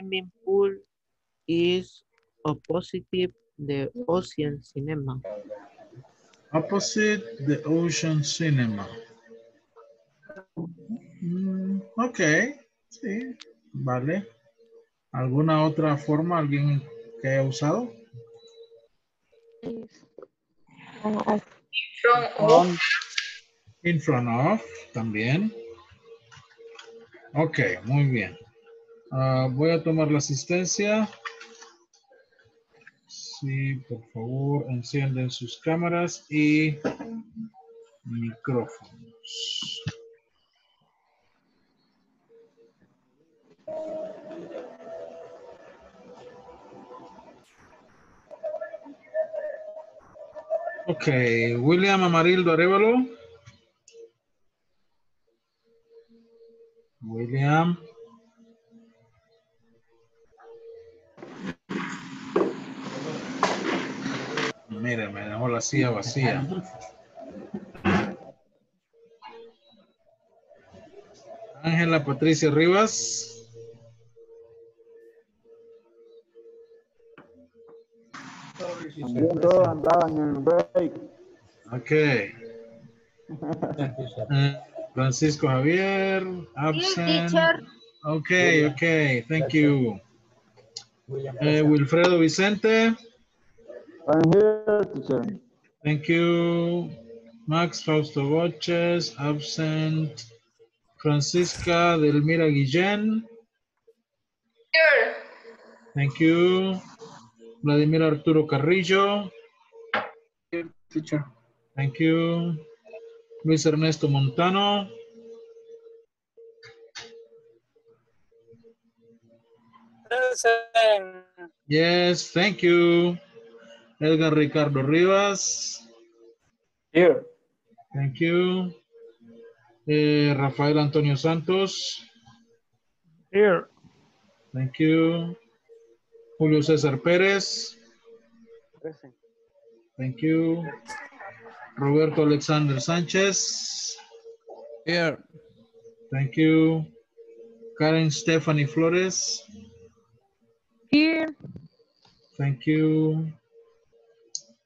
Swimming pool is opposite the ocean cinema. Opposite the Ocean Cinema. Mm, ok, sí, vale. ¿Alguna otra forma, alguien que haya usado? From In front of, también. Ok, muy bien. Ah, voy a tomar la asistencia. Sí, por favor, encienden sus cámaras y micrófonos. Ok, William Amarildo Arevalo. William. Mira, me dejó la silla vacía. Ángela Patricia Rivas. También todos andaban en el break. Ok. Eh, Francisco Javier, absent. Okay, okay, thank you. Eh, Wilfredo Vicente. I'm here, teacher. Thank you. Max Fausto Boches, absent. Francisca Delmira Guillén. Here. Thank you. Vladimir Arturo Carrillo. Here, Teacher. Thank you. Luis Ernesto Montano. Yes, thank you. Edgar Ricardo Rivas. Here. Thank you. Eh, Rafael Antonio Santos. Here. Thank you. Julio César Pérez. Thank you. Roberto Alexander Sánchez. Here. Thank you. Karen Stephanie Flores. Here. Thank you.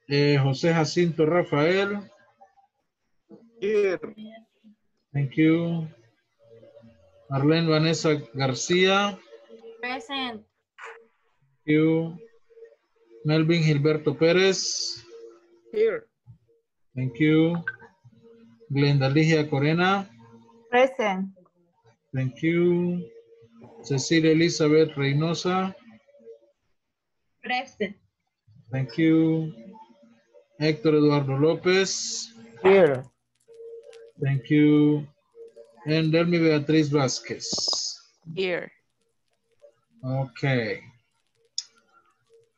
Eh, José Jacinto Rafael. Here. Thank you. Arlene Vanessa García. Present. Thank you. Melvin Gilberto Pérez. Here. Thank you. Glenda Ligia Corena. Present. Thank you. Cecilia Elizabeth Reynosa. Present. Thank you. Héctor Eduardo López. Here. Thank you. And Delmi Beatriz Vázquez. Here. Okay.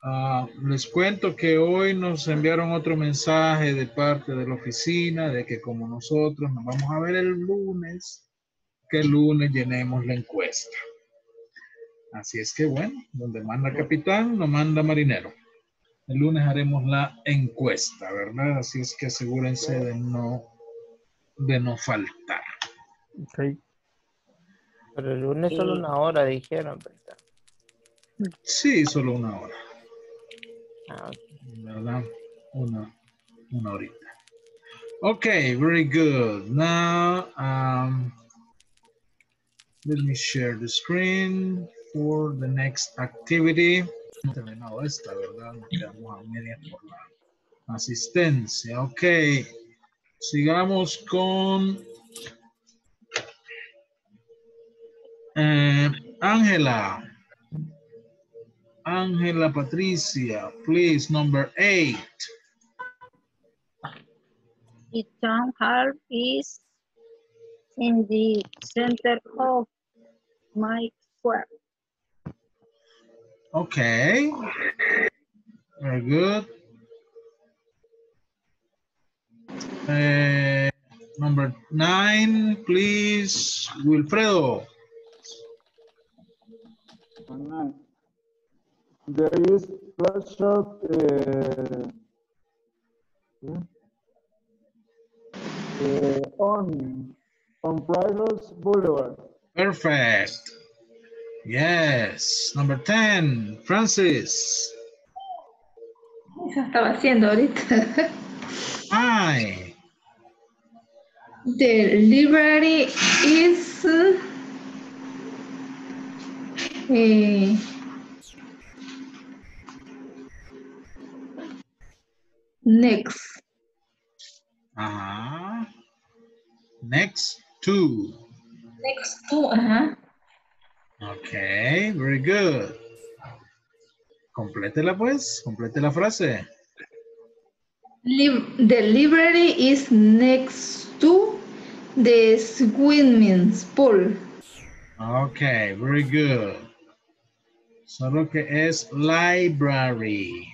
Ah, les cuento que hoy nos enviaron otro mensaje de parte de la oficina de que como nosotros nos vamos a ver el lunes, que el lunes llenemos la encuesta. Así es que bueno, donde manda capitán, no manda marinero. El lunes haremos la encuesta, ¿verdad? Así es que asegúrense de no, de no faltar. Ok. Pero el lunes solo una hora dijeron, ¿verdad? Sí, solo una hora. Ah, ok. ¿verdad? Una, una horita. Okay, very good. Now, um, let me share the screen for the next activity. Terminado esta, ¿verdad? Nos quedamos a media por la asistencia. Ok. Sigamos con eh, Ángela. Ángela Patricia, please, number eight. The town hall is in the center of my square. Okay. Very good. Eh, number nine, please, Wilfredo. Alright. There is pressure uh, uh, on on Bridles Boulevard. Perfect. Yes. Number 10, Francis. Eso estaba haciendo ahorita. Hi. The library is eh, next. Uh-huh. Next two. Next to, ajá. Okay, very good. Complétela pues, complete la frase. Lib- the library is next to the swimming pool. Okay, very good. Solo que es library.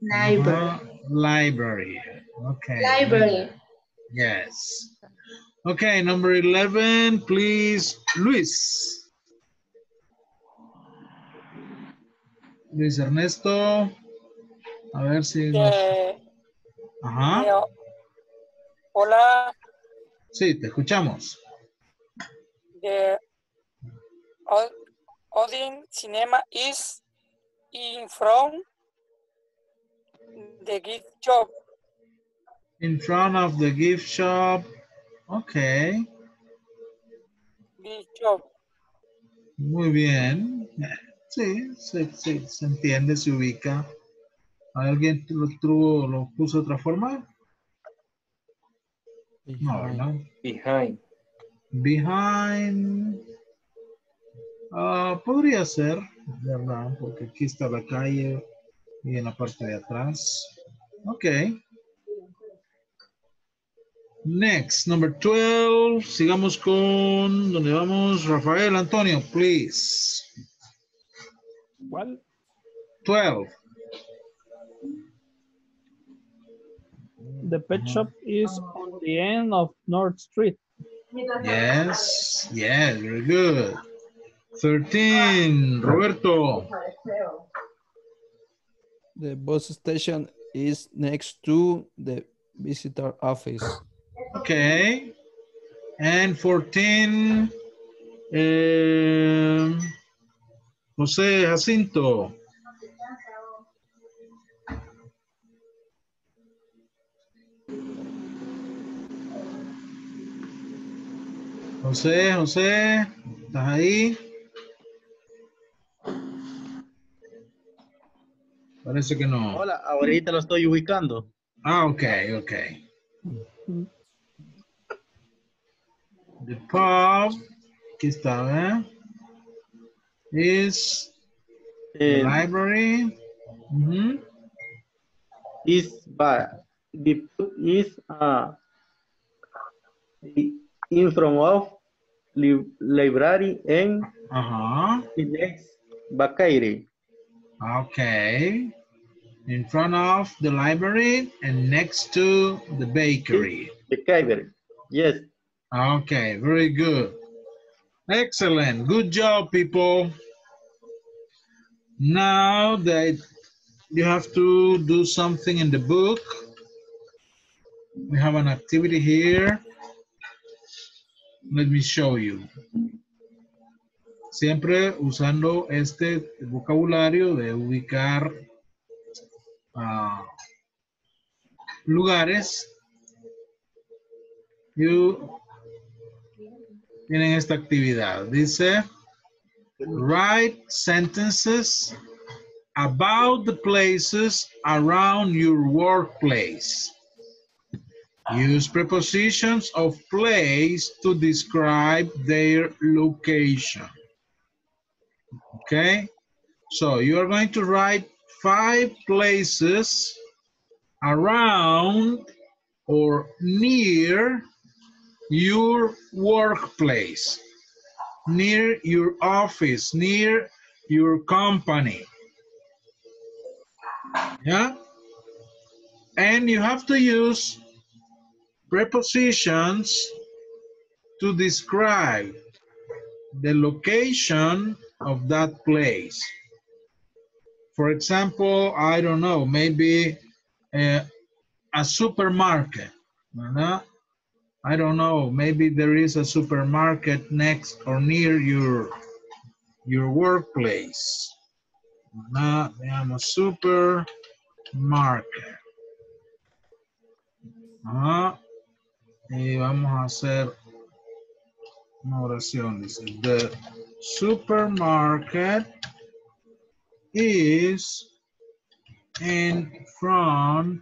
Library. Ajá, library. Okay. Library. Yes. Okay, number 11, please, Luis. Luis Ernesto. A ver si... Eh, Ajá. hola, Sí, te escuchamos. the Odin Cinema is in front the gift shop. In front of the gift shop. Okay. Gift shop. Muy bien. Sí, se, se- se entiende, se ubica. ¿Alguien lo, tuvo- lo puso de otra forma? No, ¿verdad? Behind. Behind. Ah, podría ser, ¿verdad? Porque aquí está la calle y en la parte de atrás. Ok. Next, number 12. Sigamos con donde vamos. Rafael Antonio, please. ¿Cuál? 12. The pet shop is on the end of North Street. Yes, yes, very good. 13, Roberto. The bus station is next to the visitor office. Okay. And 14, um, José Jacinto. José, José, ¿estás ahí? Parece que no. Hola, ahorita lo estoy ubicando. Ah, ok, ok. The pub, aquí está, ¿eh? Is the library. Mhm. is by the is uh, in front of li library and Ajá. the next bakery. Okay. In front of the library and next to the bakery. The library. Yes. Okay, very good. Excellent. Good job, people. Now that you have to do something in the book, we have an activity here. Let me show you. Siempre usando este vocabulario de ubicar ah, lugares. You tienen esta actividad. Dice, write sentences about the places around your workplace. Use prepositions of place to describe their location. Okay? So you are going to write five places around or near your workplace, near your office, near your company. Yeah? And you have to use prepositions to describe the location of that place. For example, I don't know, maybe uh, a supermarket, ¿verdad? I don't know, maybe there is a supermarket next or near your, your workplace. I'm a supermarket. Ah, y vamos a hacer una oración. Dice, the supermarket is in front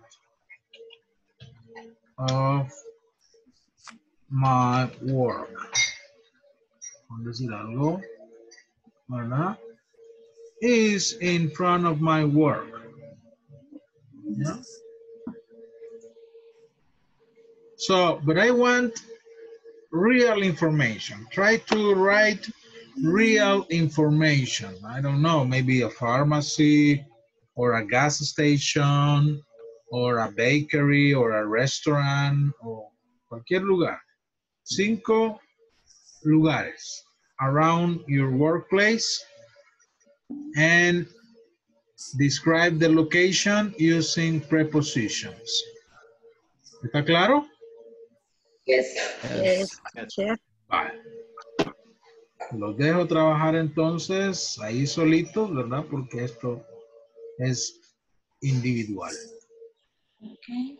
of my work. Por decir algo, ¿verdad? Is in front of my work. ¿Ya? So, but I want real information. Try to write real information. I don't know, maybe a pharmacy or a gas station or a bakery or a restaurant or cualquier lugar. Cinco lugares around your workplace and describe the location using prepositions. ¿Está claro? Yes. Yes. Chef. Vale. Los dejo trabajar entonces ahí solitos, ¿verdad? Porque esto es individual. Okay.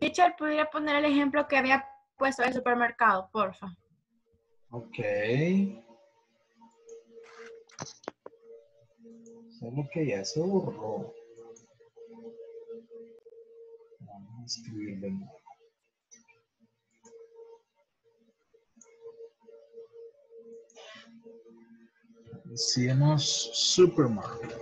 Teacher, ¿pudiera poner el ejemplo que había puesto del supermercado, porfa? Ok. Solo que ya se borró. Vamos a escribir de nuevo. Decíamos supermarket.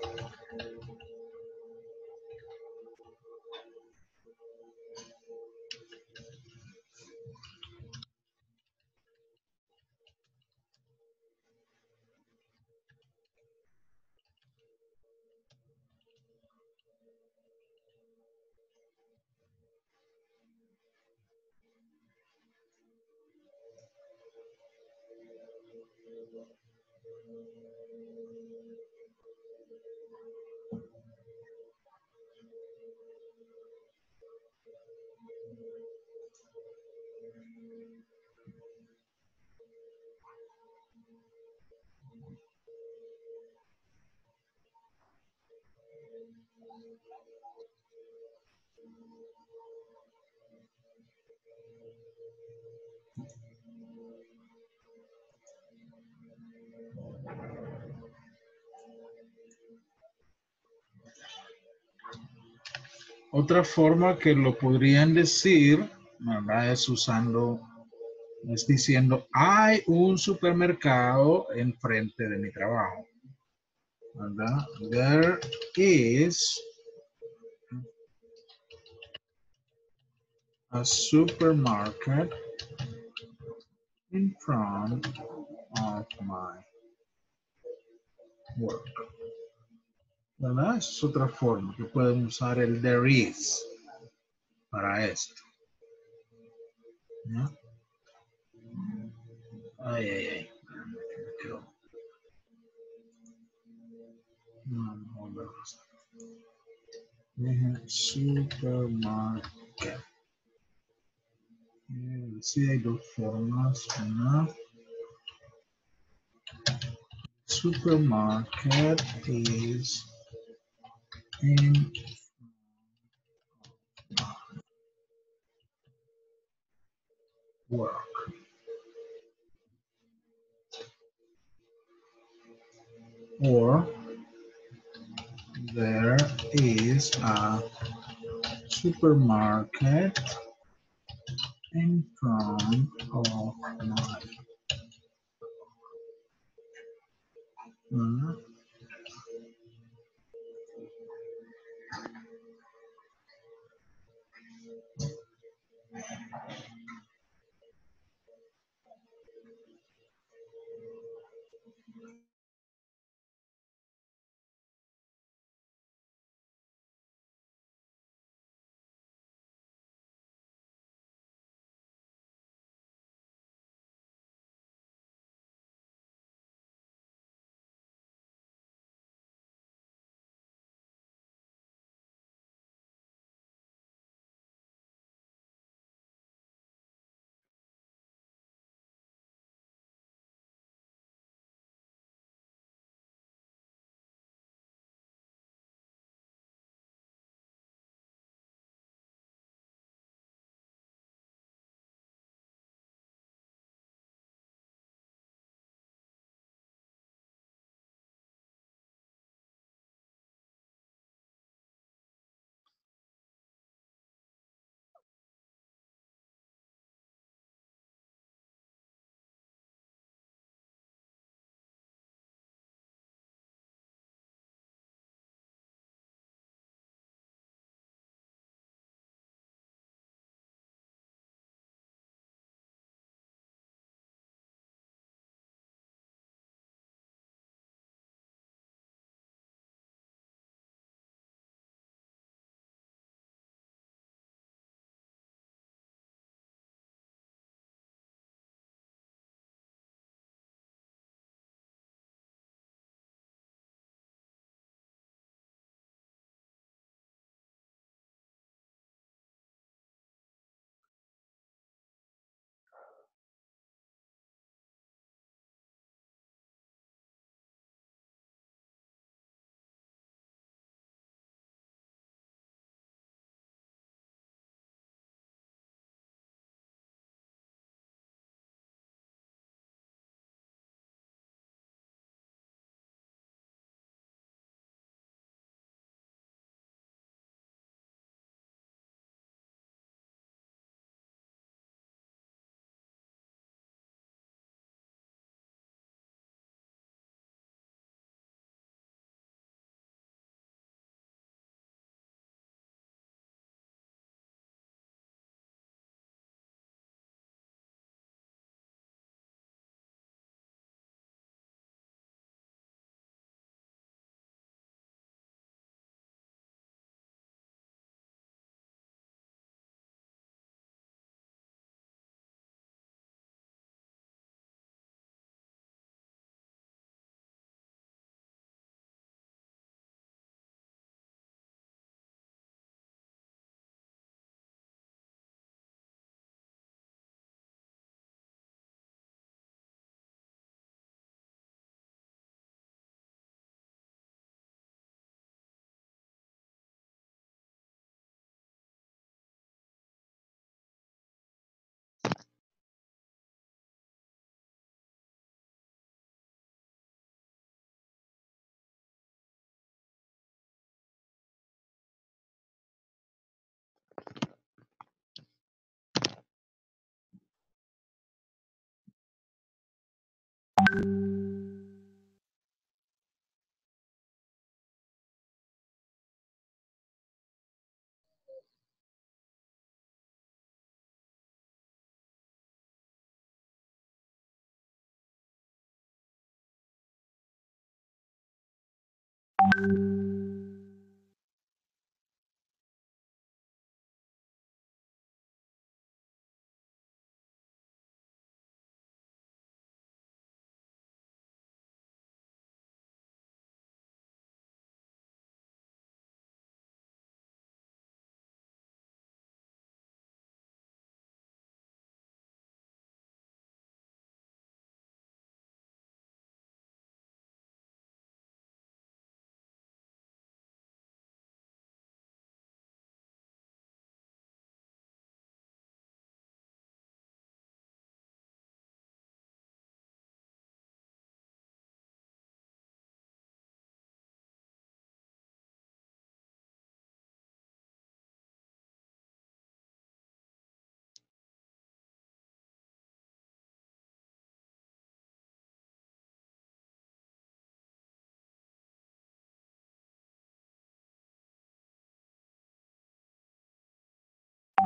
Otra forma que lo podrían decir, ¿verdad? Es usando, es diciendo, hay un supermercado enfrente de mi trabajo. ¿Verdad? There is a supermarket in front of my work. ¿Verdad? Es otra forma que pueden usar el there is para esto. ¿Ya? Ay, ay, ay. Supermarket. Eh, Sí, hay dos formas. Una. Supermarket is in work. Or there is a supermarket in front of my 嗯。you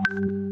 Mm.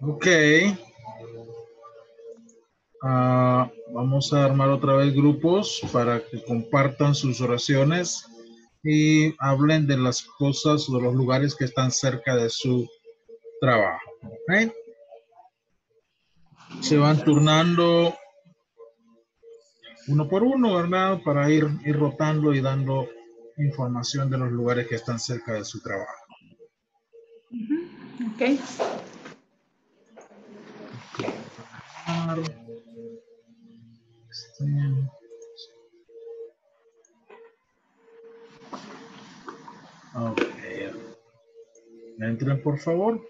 Ok. Ah, vamos a armar otra vez grupos para que compartan sus oraciones y hablen de las cosas o de los lugares que están cerca de su trabajo. ¿ok? Se van turnando uno por uno, ¿verdad? Para ir, ir rotando y dando información de los lugares que están cerca de su trabajo. Ok. Este, Ok. Entren, por favor.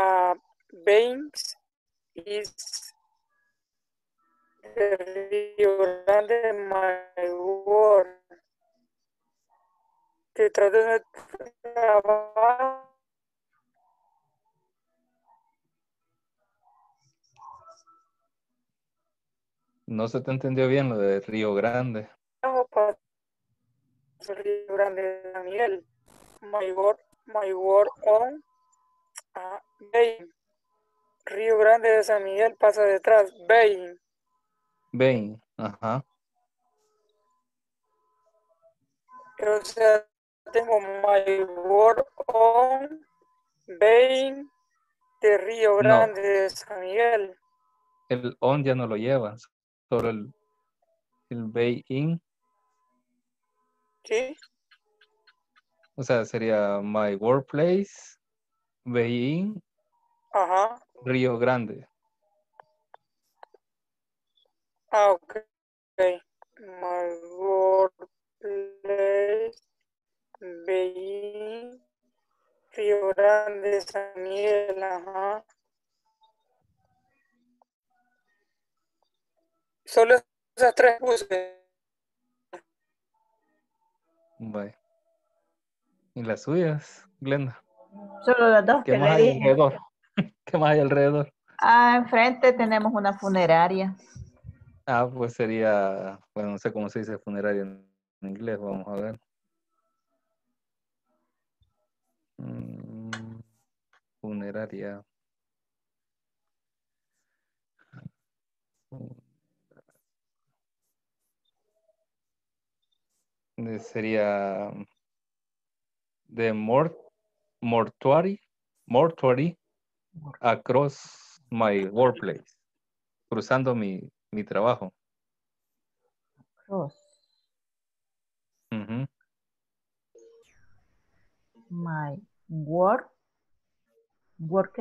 Uh, Banks is the Rio Grande, my. Detrás de nuestro trabajo No se te entendió bien lo de Río Grande. Río Grande de San Miguel. My word, my word on a Bain. Río Grande de San Miguel pasa detrás. Bain. Bain, ajá. O sea, tengo my word on Bain de Río Grande de San Miguel. El on ya no lo llevas. Solo el, el Bay in. ¿Sí? O sea, sería my workplace, In, Ajá. Río Grande. Ah, ok. My workplace, Bain, Río Grande, San Miguel, ajá. Solo esas tres puse. Bye. ¿Y las suyas, Glenda? Solo las dos ¿Qué que más le hay alrededor? ¿Qué más hay alrededor? Ah, enfrente tenemos una funeraria. Ah, pues sería, bueno, no sé cómo se dice funeraria en inglés, vamos a ver. Mm, funeraria. Eh, Sería de mort mortuary, mortuary across my workplace. Cruzando mi, mi trabajo. Across. My work. Work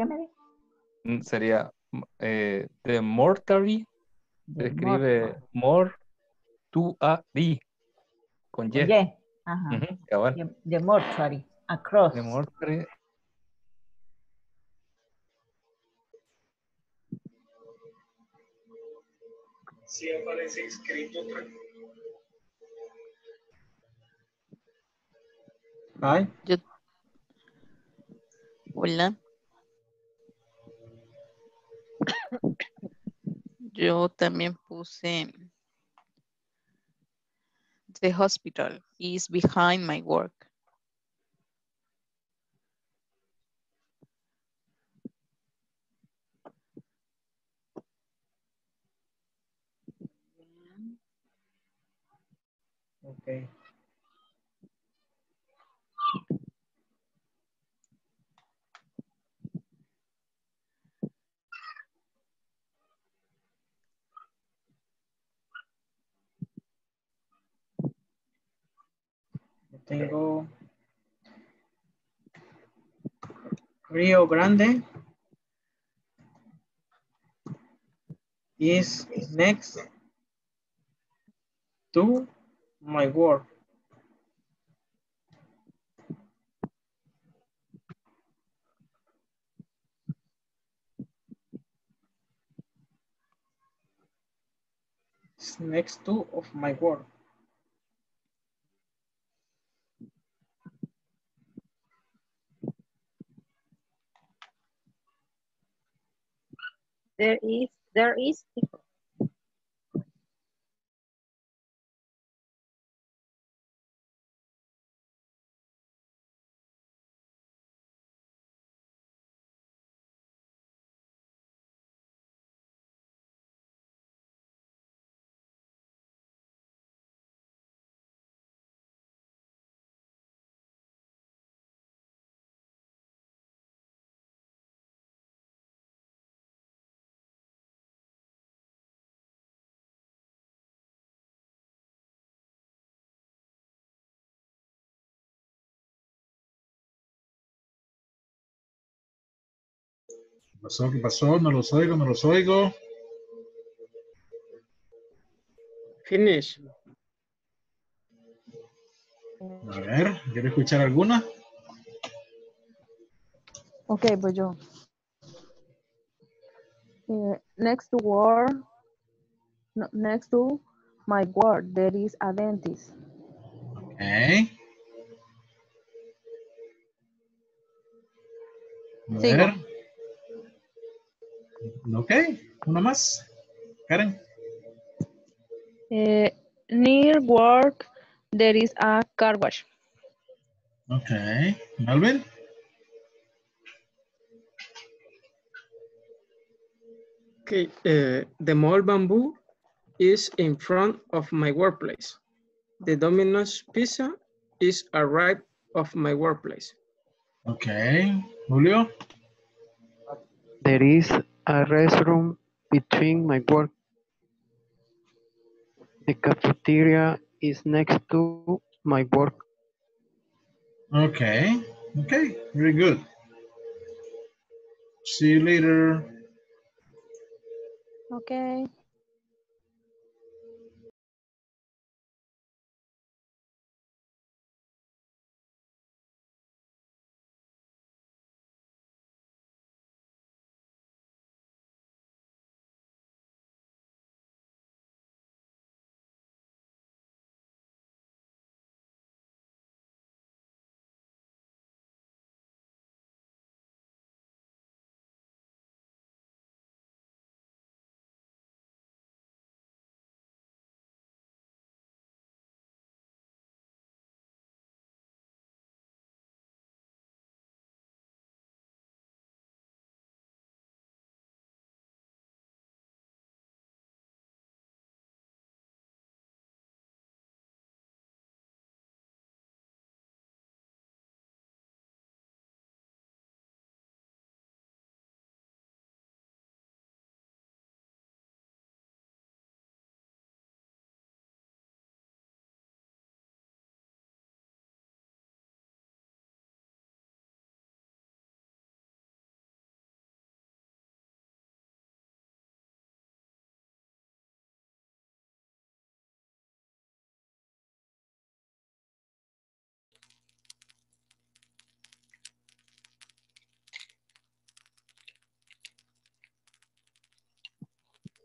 mm, Sería mm, eh, the mortuary. The se escribe more to a d con y. Y. Ajá. Uh the mortuary. Across. De mortuary, Sí aparece escrito. Ay, Yo... Hola. Yo también puse The hospital is behind my work. Ok. Tengo Rio Grande. Is next. To my work. It's next to of my work. There is, there is. ¿Qué pasó? ¿Qué pasó? No los oigo, no los oigo. Finish. A ver, ¿quiere escuchar alguna? Ok, pues yo. Uh, next to work, no, next to my work, there is a dentist. Okay. A Sigo. ver. Ok, uno más. Karen. Uh, near work, there is a car wash. Ok. Melvin. Okay, uh, the mall bamboo is in front of my workplace. The Domino's pizza is a right of my workplace. Ok. Julio. There is a restroom between my work. The cafeteria is next to my work. Okay. Okay. Very good. See you later. Okay.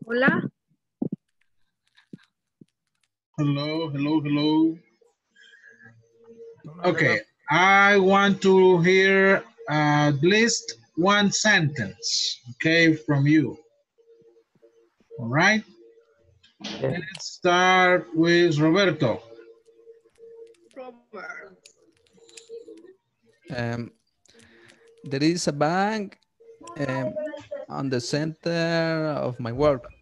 Hola. Hello, hello, hello. Okay, I want to hear at least one sentence, okay, from you. All right? Let's start with Roberto. Um, there is a bank um, on the center of my work.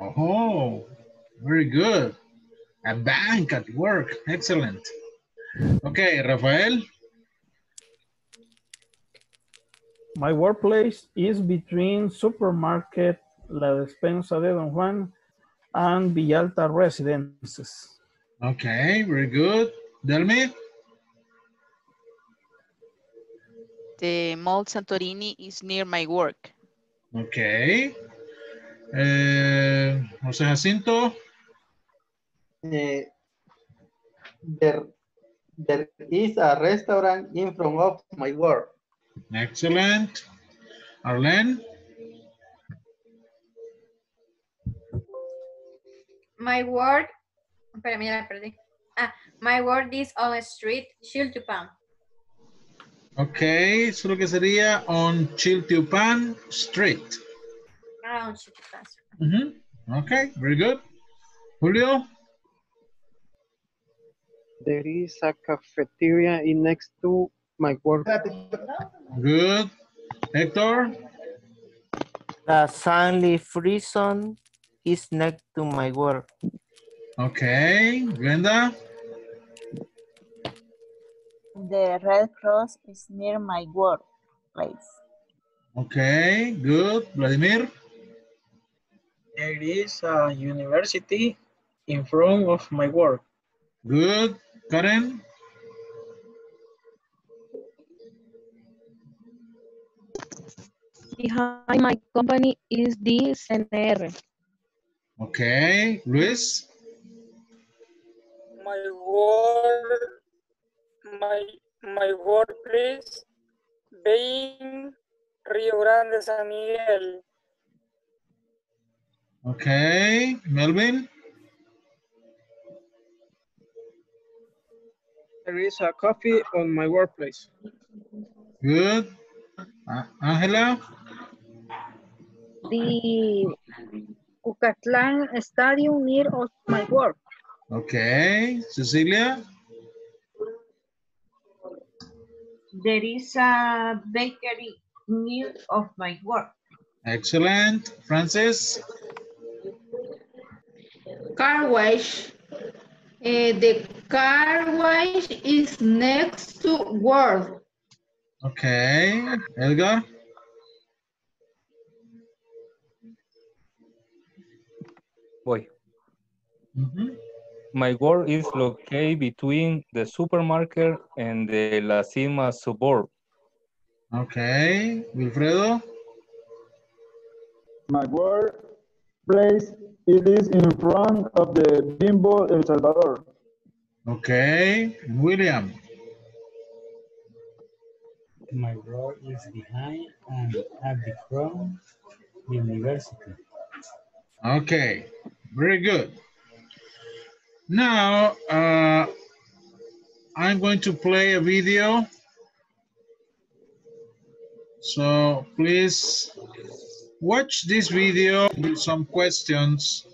Oh, very good. A bank at work, excellent. Okay, Rafael. My workplace is between supermarket La Despensa de Don Juan and Villalta residences. Okay, very good. Delmi? The Mall Santorini is near my work. Okay. Eh, José Jacinto? Eh, there, there is a restaurant in front of my work. Excellent. Arlene? My work, espérame, ya perdí. Ah, my work is on a street, Chiltiupán. Ok, eso lo que sería on Chiltiupán Street. Ah, on Chiltiupán. Mhm. Ok, very good. Julio? There is a cafeteria in next to my work. Good. Hector? The Sunny Frison is next to my work. Okay. Glenda? The Red Cross is near my workplace. Okay, good. Vladimir? There is a university in front of my work. Good. Karen? Behind my company is the CNR. Okay. Luis? My work, my, my workplace being Rio Grande San Miguel. Okay, Melvin. There is a coffee on my workplace. Good. Uh, Angela. The Cuscatlán Stadium near of my work. Okay, Cecilia. There is a bakery near of my work. Excellent. Francis. Car wash. Eh, the car wash is next to work. Okay, Edgar. Voy. Mhm. My work is located between the supermarket and the La Cima suburb. Okay, Wilfredo. My workplace, it is in front of the Bimbo El Salvador. Okay, William. My road is behind and at the front the university. Okay, very good. Now, uh, I'm going to play a video. So please watch this video with some questions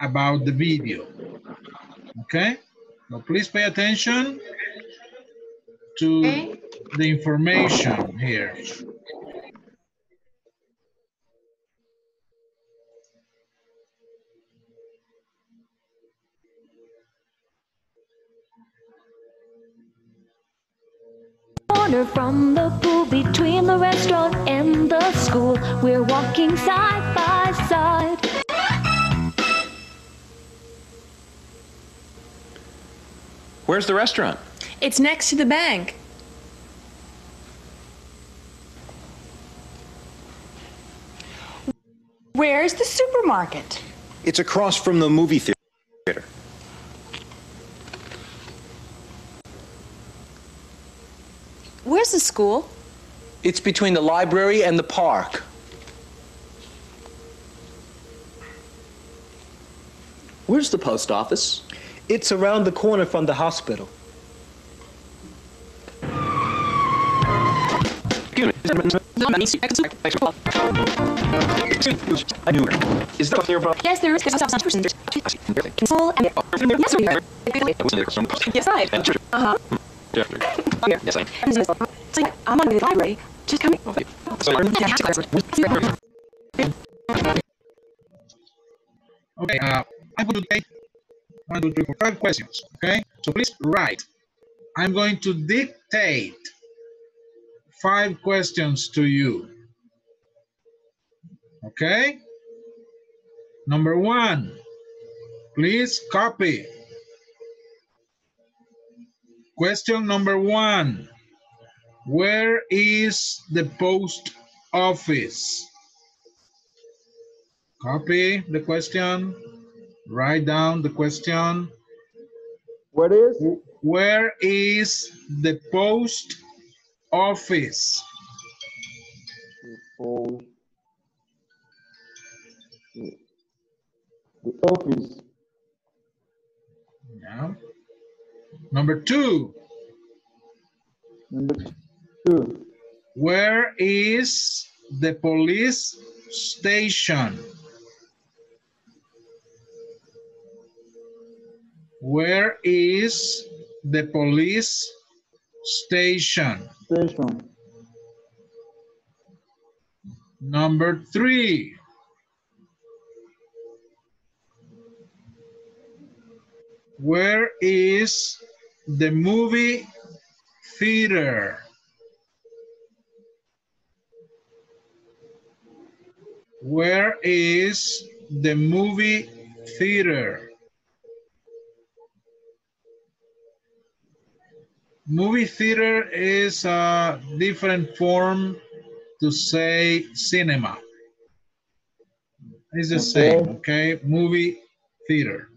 about the video. Okay? So please pay attention to the information here. Corner from the pool between the restaurant and the school. We're walking side by side. Where's the restaurant? It's next to the bank. Where's the supermarket? It's across from the movie theater. Where's the school? It's between the library and the park. Where's the post office? It's around the corner from the hospital. I knew Is that nearby? Yes, there is. There's a stop sign. Control and yes, we are. Yes, I. Uh huh. Yes, I. I'm on the library. Just come. Okay, uh, I'm going to take one, two, three, four, five questions. Okay, so please write. I'm going to dictate five questions to you. Okay? Number one, please copy. Question number one, where is the post office? Copy the question, write down the question. What is? Where is the post office? Oh. The office. Yeah. Number two. Number two. Where is the police station? Where is the police station? Station. Number three. Where is the movie theater? Where is the movie theater? Movie theater is a different form to say cinema. It's the same, okay? Movie theater.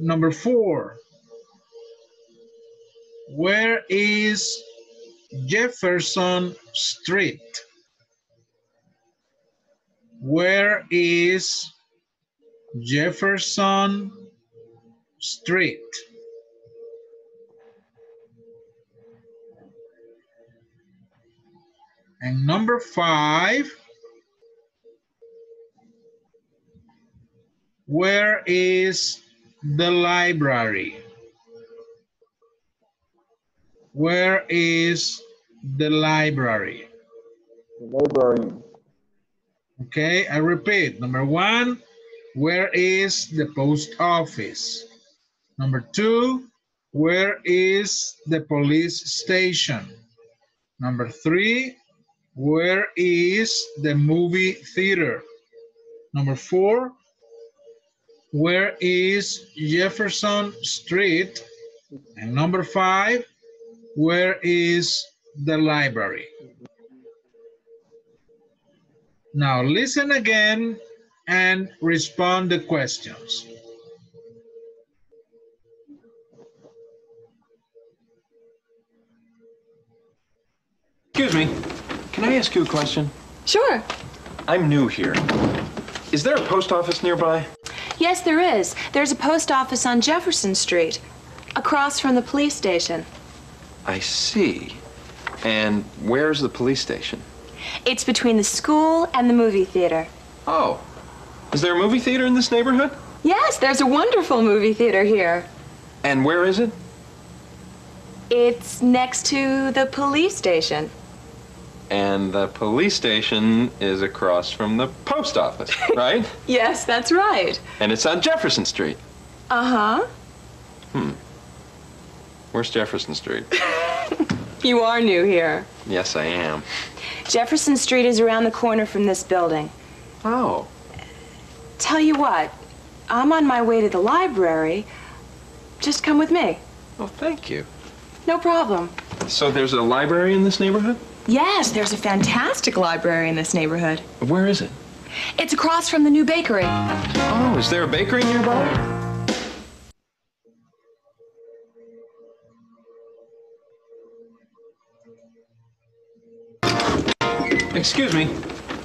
Number four. Where is Jefferson Street? Where is Jefferson Street? And number five, where is the library? Where is the library? The Library. Okay, I repeat. Number one, where is the post office? Number two, where is the police station? Number three, where is the movie theater? Number four, where is Jefferson Street? And number five, where is the library? Now listen again and respond the questions. Excuse me, can I ask you a question? Sure. I'm new here. Is there a post office nearby? Yes, there is. There's a post office on Jefferson Street, across from the police station. I see. And where's the police station? It's between the school and the movie theater. Oh, is there a movie theater in this neighborhood? Yes, there's a wonderful movie theater here. And where is it? It's next to the police station. And the police station is across from the post office, right? Yes, that's right. and it's on Jefferson Street. Uh huh. Hmm. Where's Jefferson Street? You are new here. yes, I am. Jefferson Street is around the corner from this building. Oh. Tell you what, I'm on my way to the library. Just come with me. Oh, thank you. No problem. So there's a library in this neighborhood? Yes, there's a fantastic library in this neighborhood. Where is it? It's across from the new bakery. Oh, is there a bakery nearby? Excuse me,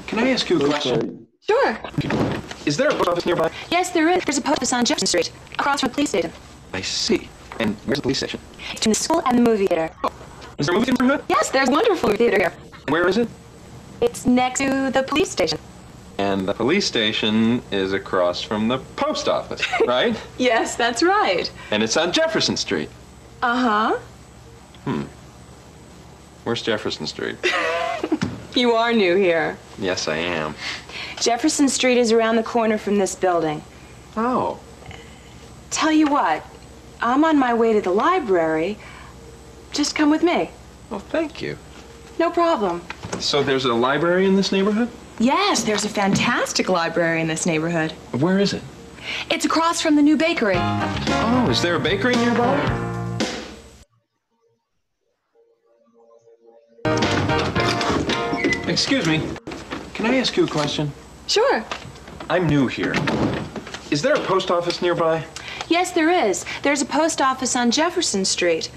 can I ask you a question? Sure. Is there a post office nearby? Yes, there is. There's a post office on Jefferson Street, across from the police station. I see. And where's the police station? It's between the school and the movie theater. Oh. Is there a movie neighborhood? Yes, there's a wonderful movie theater here. Where is it? It's next to the police station. And the police station is across from the post office, right? Yes, that's right. and it's on Jefferson Street. Uh huh. Hmm. Where's Jefferson Street? You are new here. yes, I am. Jefferson Street is around the corner from this building. Oh. Tell you what, I'm on my way to the library. Just come with me. Well, thank you. No problem. So there's a library in this neighborhood? Yes, there's a fantastic library in this neighborhood. Where is it? It's across from the new bakery. Oh, is there a bakery nearby? Excuse me, can I ask you a question? Sure. I'm new here. Is there a post office nearby? Yes, there is. There's a post office on Jefferson Street,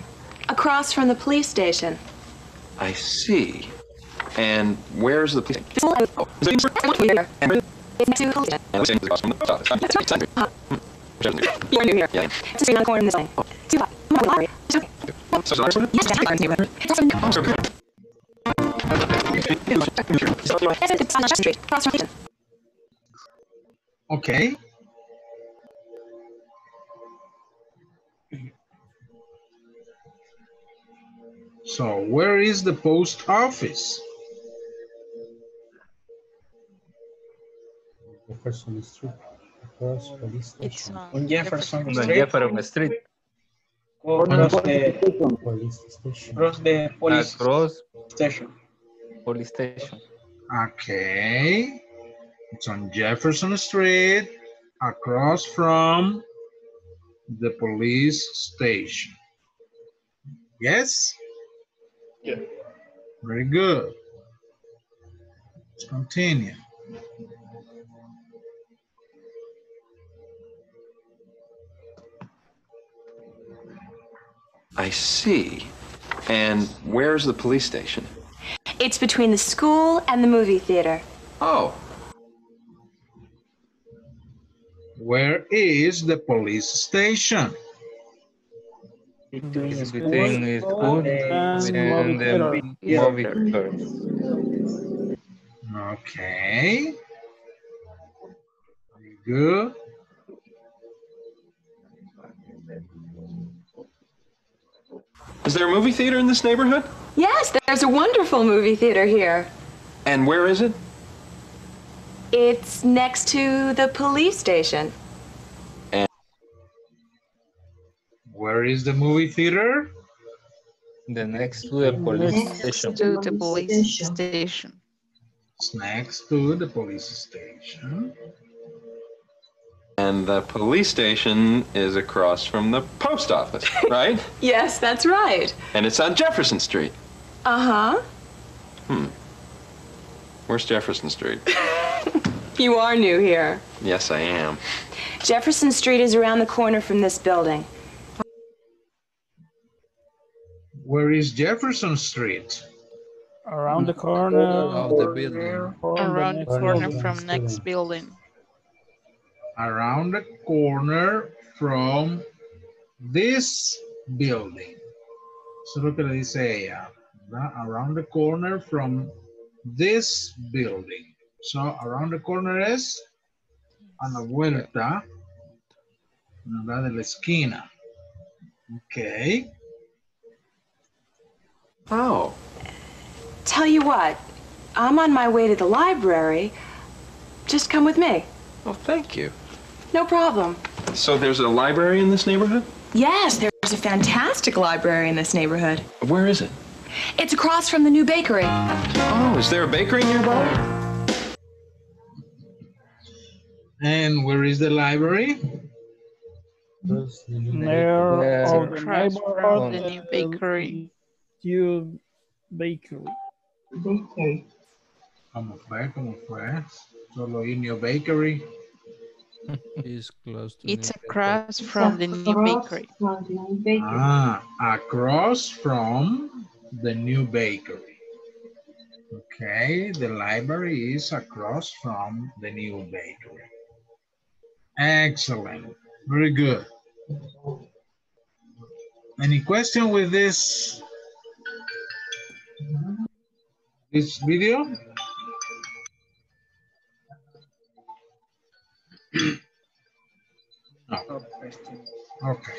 across from the police station. I see. And where's the police station? Is it Here. And where- It's next to the police station. and the station is across from the post office. That's right. Center. Jefferson Street. You're new here. Yeah. It's a street on the corner of this building. Two blocks. I'm on the library. Just okay. So is it a library? Yes, it's a neighborhood. It's also so good. Yes, it's on Jefferson Street, across from the station. Okay. So where is the post office? Jefferson Street, across police station. On Jefferson On Street. Jefferson Street. Across the police station. Across the police Across station. Police station. Okay. It's on Jefferson Street, across from the police station. Yes? Yeah. Very good. Let's continue. I see. And where's the police station? It's between the school and the movie theater. Oh. Where is the police station? Between the school, and, and the movie theater. Okay. Good. Is there a movie theater in this neighborhood? Yes, there's a wonderful movie theater here. And where is it? It's next to the police station. And where is the movie theater? The next to the police station. To the police station. It's next to the police station. And the police station is across from the post office, right? Yes, that's right. and it's on Jefferson Street. Uh-huh. Hmm. Where's Jefferson Street? You are new here. yes, I am. Jefferson Street is around the corner from this building. Where is Jefferson Street? Around the corner. Of the building. Around the corner from next building. Around the corner from this building. Eso es lo que le dice ella. ¿verdad? Around the corner from this building. So, around the corner es a la vuelta ¿verdad? de la esquina. Ok. Oh. Tell you what, I'm on my way to the library. Just come with me. Well, thank you. No problem. So there's a library in this neighborhood? Yes, there's a fantastic library in this neighborhood. Where is it? It's across from the new bakery. Oh, is there a bakery nearby? And where is the library? Near Yeah. of the Across from neighborhood. the new bakery. New bakery. ¿Cómo fue? ¿Cómo fue? Solo in your Bakery. Is close to It's across from the new bakery. Ah, across from the new bakery. Okay, the library is across from the new bakery. Excellent. Very good. Any question with this this video? No. Okay.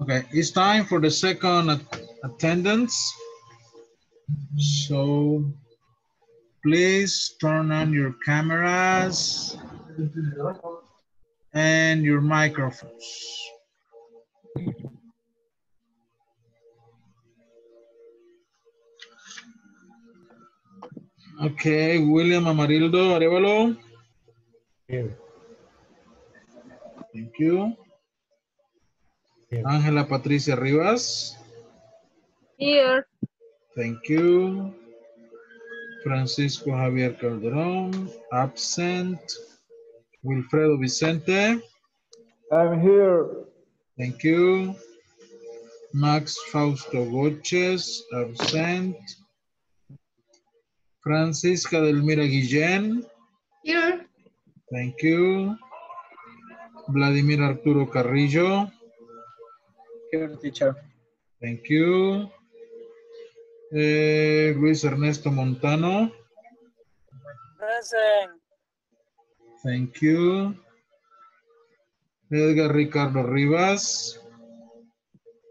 Okay, it's time for the second attendance. So please turn on your cameras and your microphones. Okay, William Amarildo Arevalo. Thank you. Ángela Patricia Rivas. Here. Thank you. Francisco Javier Calderón, absent. Wilfredo Vicente. I'm here. Thank you. Max Fausto Goches, absent. Francisca Delmira Guillén. Here. Thank you. Vladimir Arturo Carrillo. Here, teacher. Thank you. Eh, Luis Ernesto Montano. Present. Thank you. Edgar Ricardo Rivas.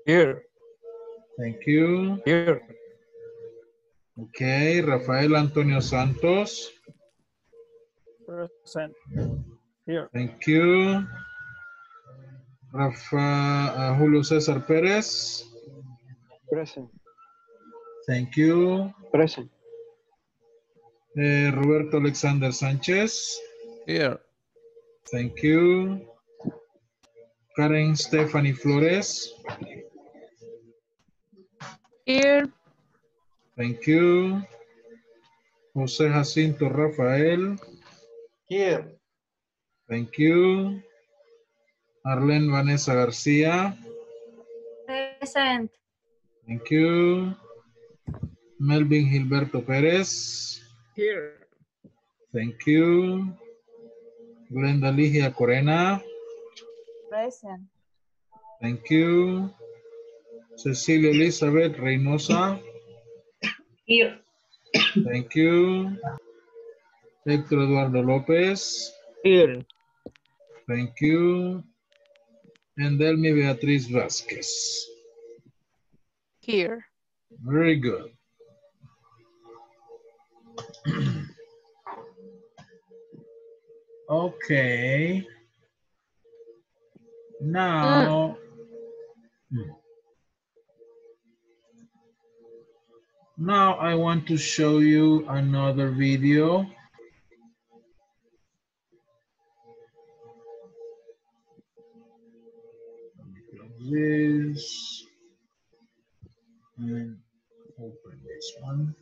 Here. Thank you. Here. Okay, Rafael Antonio Santos. Present. Here. Thank you. Rafa, uh, Julio César Pérez. Present. Thank you. Present. Eh, Roberto Alexander Sánchez. Here. Thank you. Karen Stephanie Flores. Here. Thank you. José Jacinto Rafael. Here. Thank you. Arlene Vanessa García. Present. Thank you. Melvin Gilberto Pérez. Here. Thank you. Glenda Ligia Corena. Present. Thank you. Cecilia Elizabeth Reynosa. Here. Thank you. Héctor Eduardo López. Here. Thank you. And Delmi Beatriz Vázquez. Here. Very good. okay. Now, Hmm. Now I want to show you another video. This and open this one.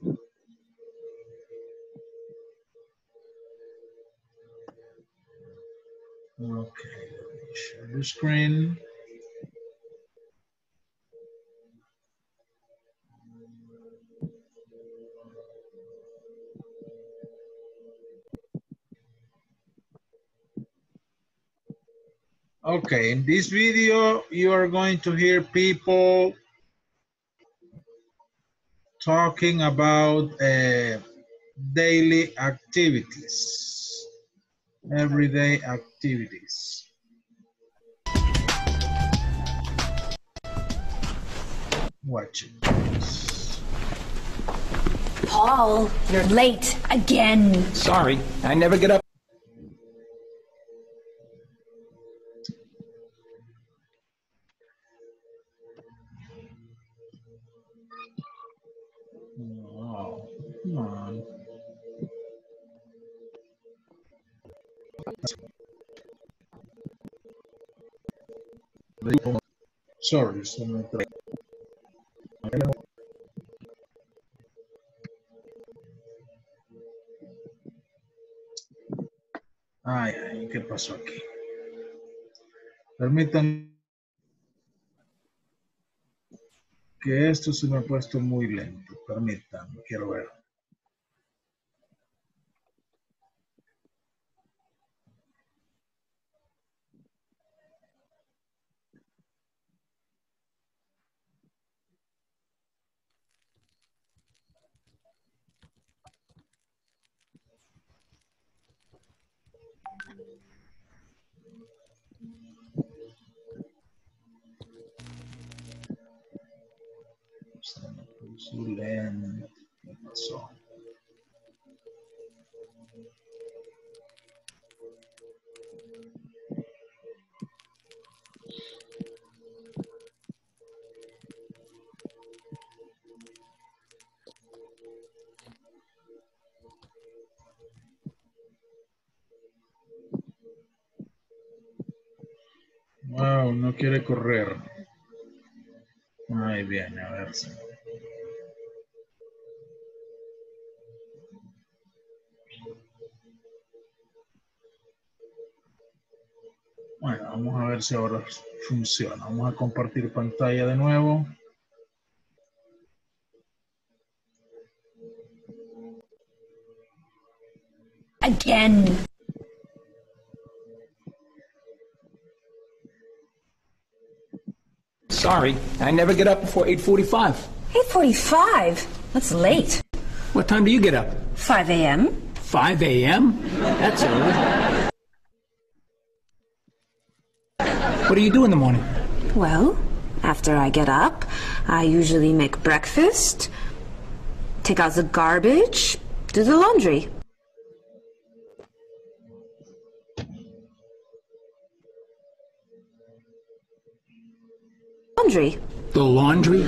Okay, let me share the screen. Okay, in this video, you are going to hear people talking about uh, daily activities, everyday activities. Watch it. Paul, you're late again. Sorry, I never get up. Sorry, Ay, ay, ¿qué pasó aquí? Permítanme que esto se me ha puesto muy lento. Permítanme, quiero ver. Si ahora funciona. Vamos a compartir pantalla de nuevo. Again. Sorry, I never get up before 8.45. 8.45? That's late. What time do you get up? 5 a.m.? 5 a.m.? That's early. What do you do in the morning? Well, after I get up, I usually make breakfast, take out the garbage, do the laundry. Laundry. The laundry?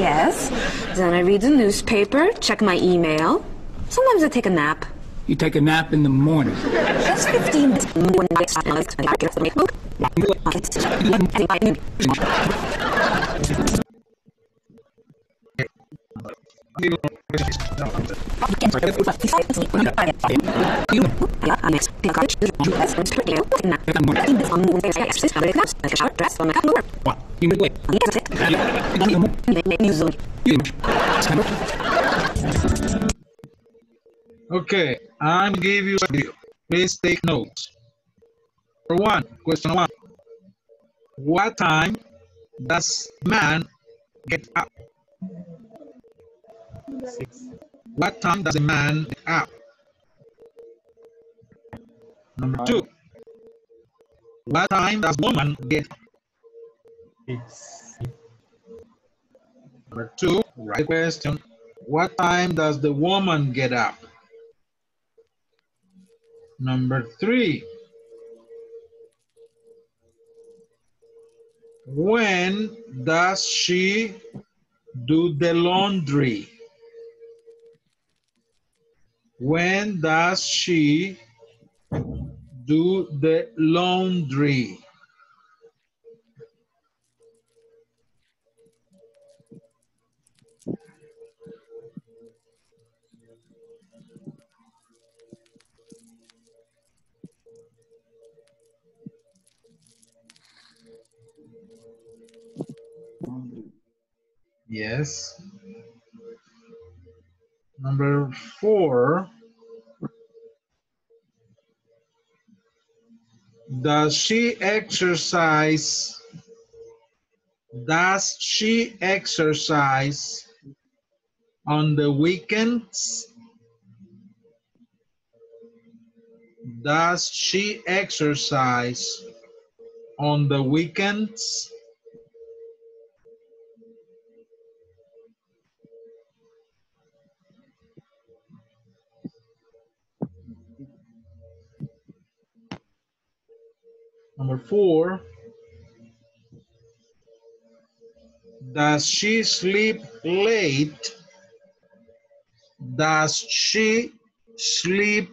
Yes. Then I read the newspaper, check my email. Sometimes I take a nap. You take a nap in the morning. Just 15 minutes. Okay, I'm give you a video. Please take notes. Number one, question one. What time does man get up? Six. What time does a man get up? Number two. What time does woman get up? Number two, right question. What time does the woman get up? Number three. When does she do the laundry? When does she do the laundry? Yes. Number four. Does she exercise? Does she exercise on the weekends? Does she exercise on the weekends? Number four. Does she sleep late? Does she sleep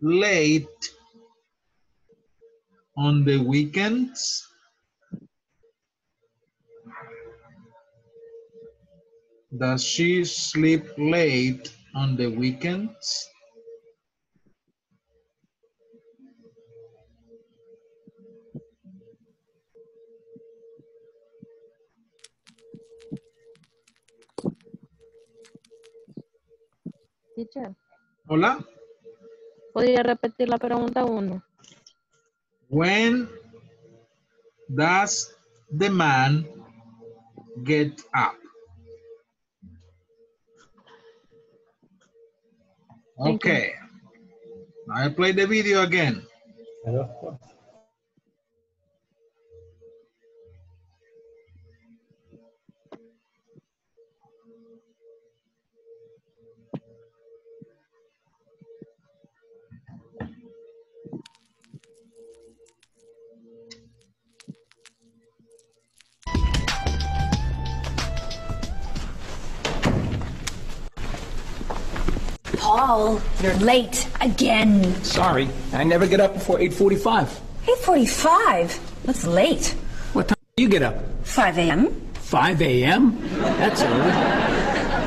late on the weekends? Does she sleep late on the weekends? Teacher, Hola. ¿podría repetir la pregunta uno? When does the man get up? Thank you. Okay. I play the video again. Paul, you're late again. Sorry, I never get up before 8.45. 8.45? That's late. What time do you get up? 5 a.m. 5 a.m.? That's early.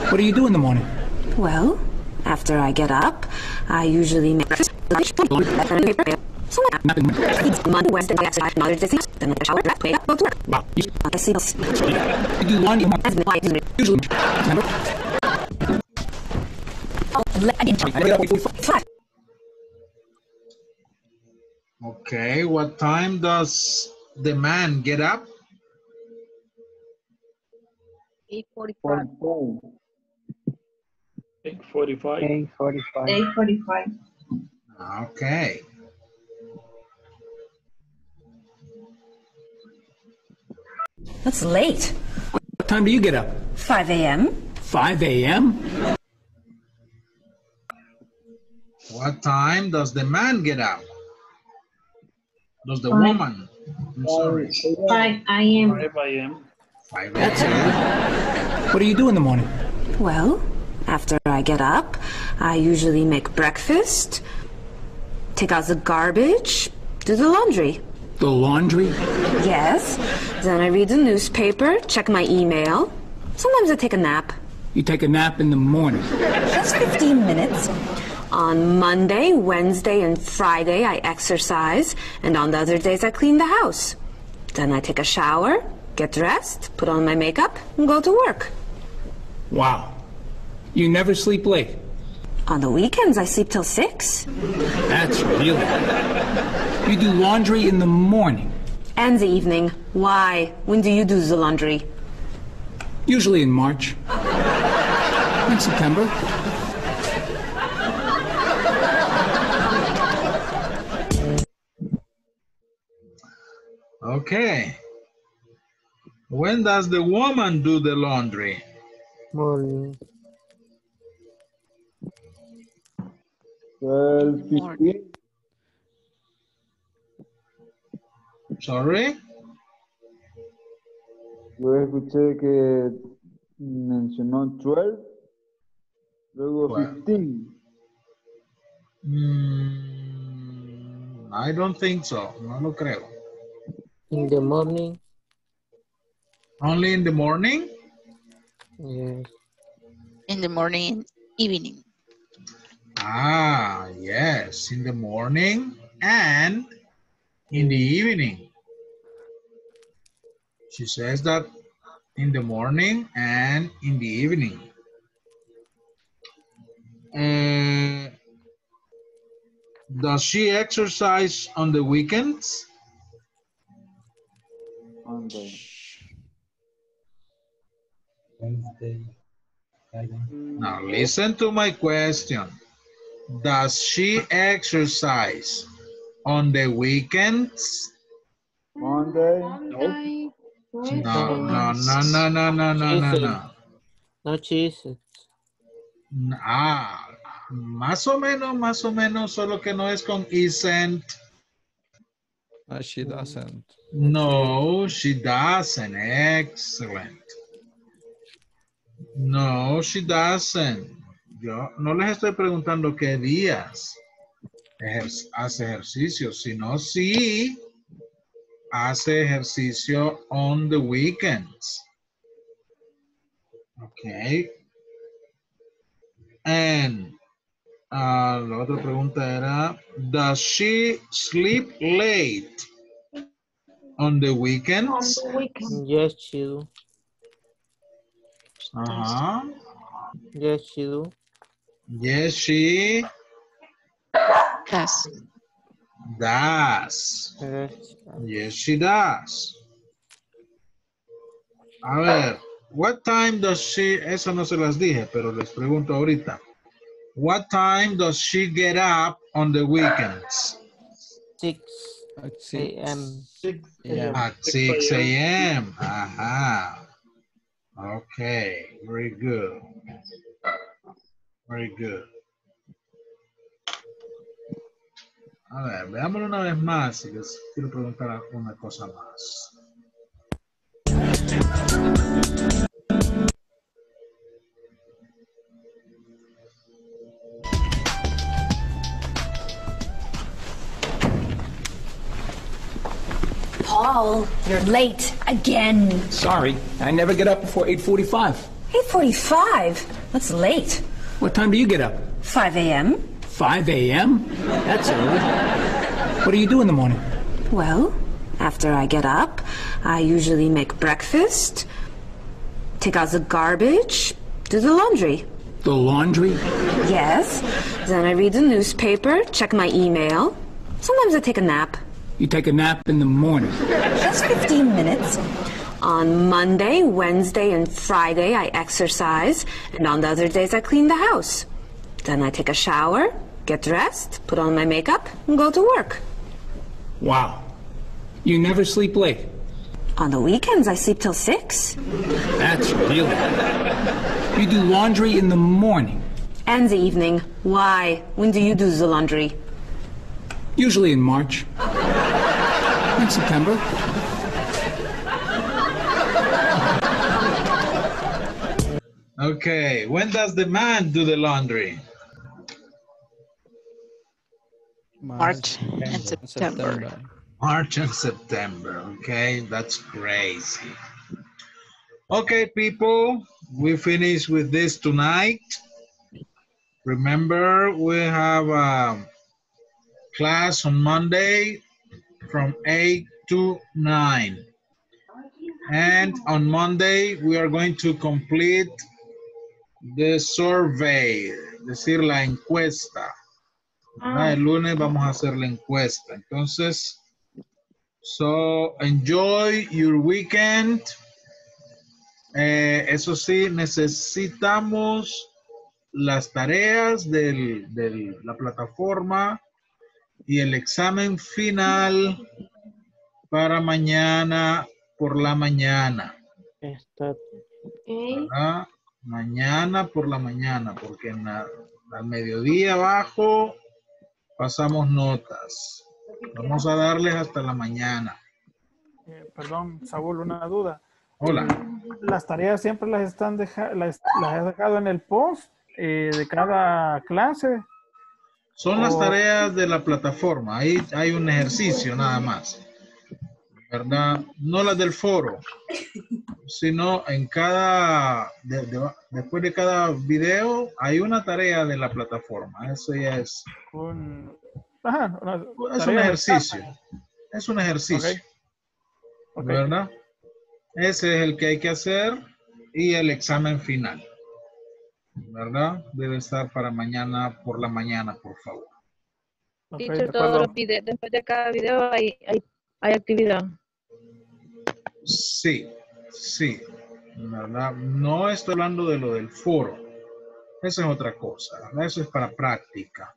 What do you do in the morning? Well, after I get up, I usually make breakfast, Okay, what time does the man get up? 8:45. 845. 8.45. 8.45. Okay. That's late. What time do you get up? 5 a.m. 5 a.m.? What time does the man get up? Does the Five. woman? I'm sorry. 5 a.m. 5 a.m. 5 a.m. What do you do in the morning? Well, after I get up, I usually make breakfast, take out the garbage, do the laundry. The laundry? Yes. Then I read the newspaper, check my email. Sometimes I take a nap. You take a nap in the morning. Just 15 minutes. On Monday, Wednesday, and Friday, I exercise, and on the other days, I clean the house. Then I take a shower, get dressed, put on my makeup, and go to work. Wow. You never sleep late. On the weekends, I sleep till 6. That's really. You do laundry in the morning. And the evening. Why? When do you do the laundry? Usually in March. In September. Okay. When does the woman do the laundry? Morning. 12, 15. Sorry? Yo escuché que mencionó 12, luego 15. Mm, I don't think so. No lo creo. In the morning, Only in the morning? yes. In the morning, evening. Ah, yes, in the morning and in the evening. She says that in the morning and in the evening. Uh, does she exercise on the weekends? Monday. Wednesday, Now listen to my question. Does she exercise on the weekends? Monday. Monday, No, no, no, no, no, no, no, no, no. No cheese. Ah, más o menos, más o menos, solo que no es con isn't. Uh, she doesn't. No, she doesn't. Excellent. No, she doesn't. Yo no les estoy preguntando qué días ejer- hace ejercicio, sino si hace ejercicio on the weekends. Okay. And ah, la otra pregunta era, does she sleep late on the weekends? Yes, she do. Uh-huh. Yes, she do. Yes, she does. Yes. Yes, she does. A ver, what time does she, eso no se las dije, pero les pregunto ahorita. What time does she get up on the weekends? Six At six. a.m. Yeah. At 6 a.m. Ajá. Okay, very good. Very good. A ver, veámoslo una vez más y les quiero preguntar una cosa más. Paul, you're late again. Sorry, I never get up before 8.45. 8.45? That's late. What time do you get up? 5 a.m. 5 a.m.? That's early. What do you do in the morning? Well, after I get up, I usually make breakfast, take out the garbage, do the laundry. The laundry? Yes. Then I read the newspaper, check my email. Sometimes I take a nap. You take a nap in the morning. Just 15 minutes. On Monday, Wednesday, and Friday, I exercise, and on the other days, I clean the house. Then I take a shower, get dressed, put on my makeup, and go to work. Wow. You never sleep late. On the weekends, I sleep till 6. That's really. You do laundry in the morning. And the evening. Why? When do you do the laundry? Usually in March. In September. Okay, when does the man do the laundry? March and September. March and September, okay? That's crazy. Okay, people, we finish with this tonight. Remember, we have a class on Monday from 8 to 9. And on Monday, we are going to complete the survey. decir la encuesta. ¿verdad? El lunes vamos a hacer la encuesta. Entonces, so enjoy your weekend. Eh, eso sí, necesitamos las tareas de la plataforma y el examen final para mañana por la mañana. Está. ¿verdad? Mañana por la mañana, porque en la- al mediodía abajo pasamos notas. Vamos a darles hasta la mañana. Eh, perdón, Saúl, una duda. Hola. Las tareas siempre las están deja- las, las has dejado en el post eh, de cada clase. Son las tareas de la plataforma. Ahí hay un ejercicio nada más. ¿Verdad? No las del foro, sino en cada, de- de- después de cada video hay una tarea de la plataforma. Eso ya es, Un, ajá, una es un ejercicio. Es un ejercicio. ¿Verdad? Ese es el que hay que hacer y el examen final. ¿Verdad? Debe estar para mañana por la mañana, por favor. Ok, de todos los videos, después de cada video hay, hay, hay actividad. Sí, sí, ¿verdad? No estoy hablando de lo del foro. Esa es otra cosa, ¿verdad? Eso es para práctica.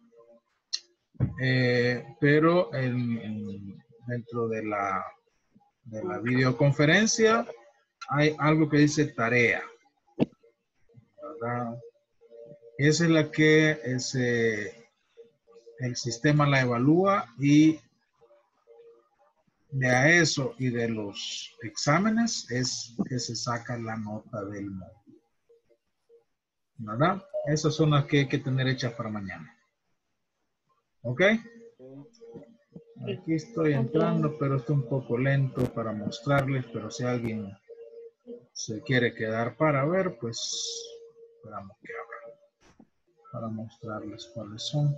Eh, pero en- en- dentro de la, de la videoconferencia hay algo que dice tarea. ¿verdad? Esa es la que ese, el sistema la evalúa y de a eso y de los exámenes es que se saca la nota del módulo. ¿Verdad? Esas son las que hay que tener hechas para mañana. ¿Ok? Aquí estoy entrando, pero está un poco lento para mostrarles, pero si alguien se quiere quedar para ver, pues esperamos que para mostrarles cuáles son.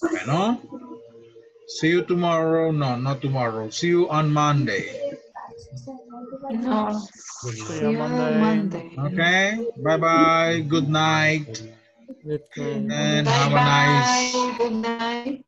Bueno, see you tomorrow. No, not tomorrow. See you on Monday. No. See you on Monday. Okay. Bye bye. Good night. And Bye -bye. have a nice. Good night.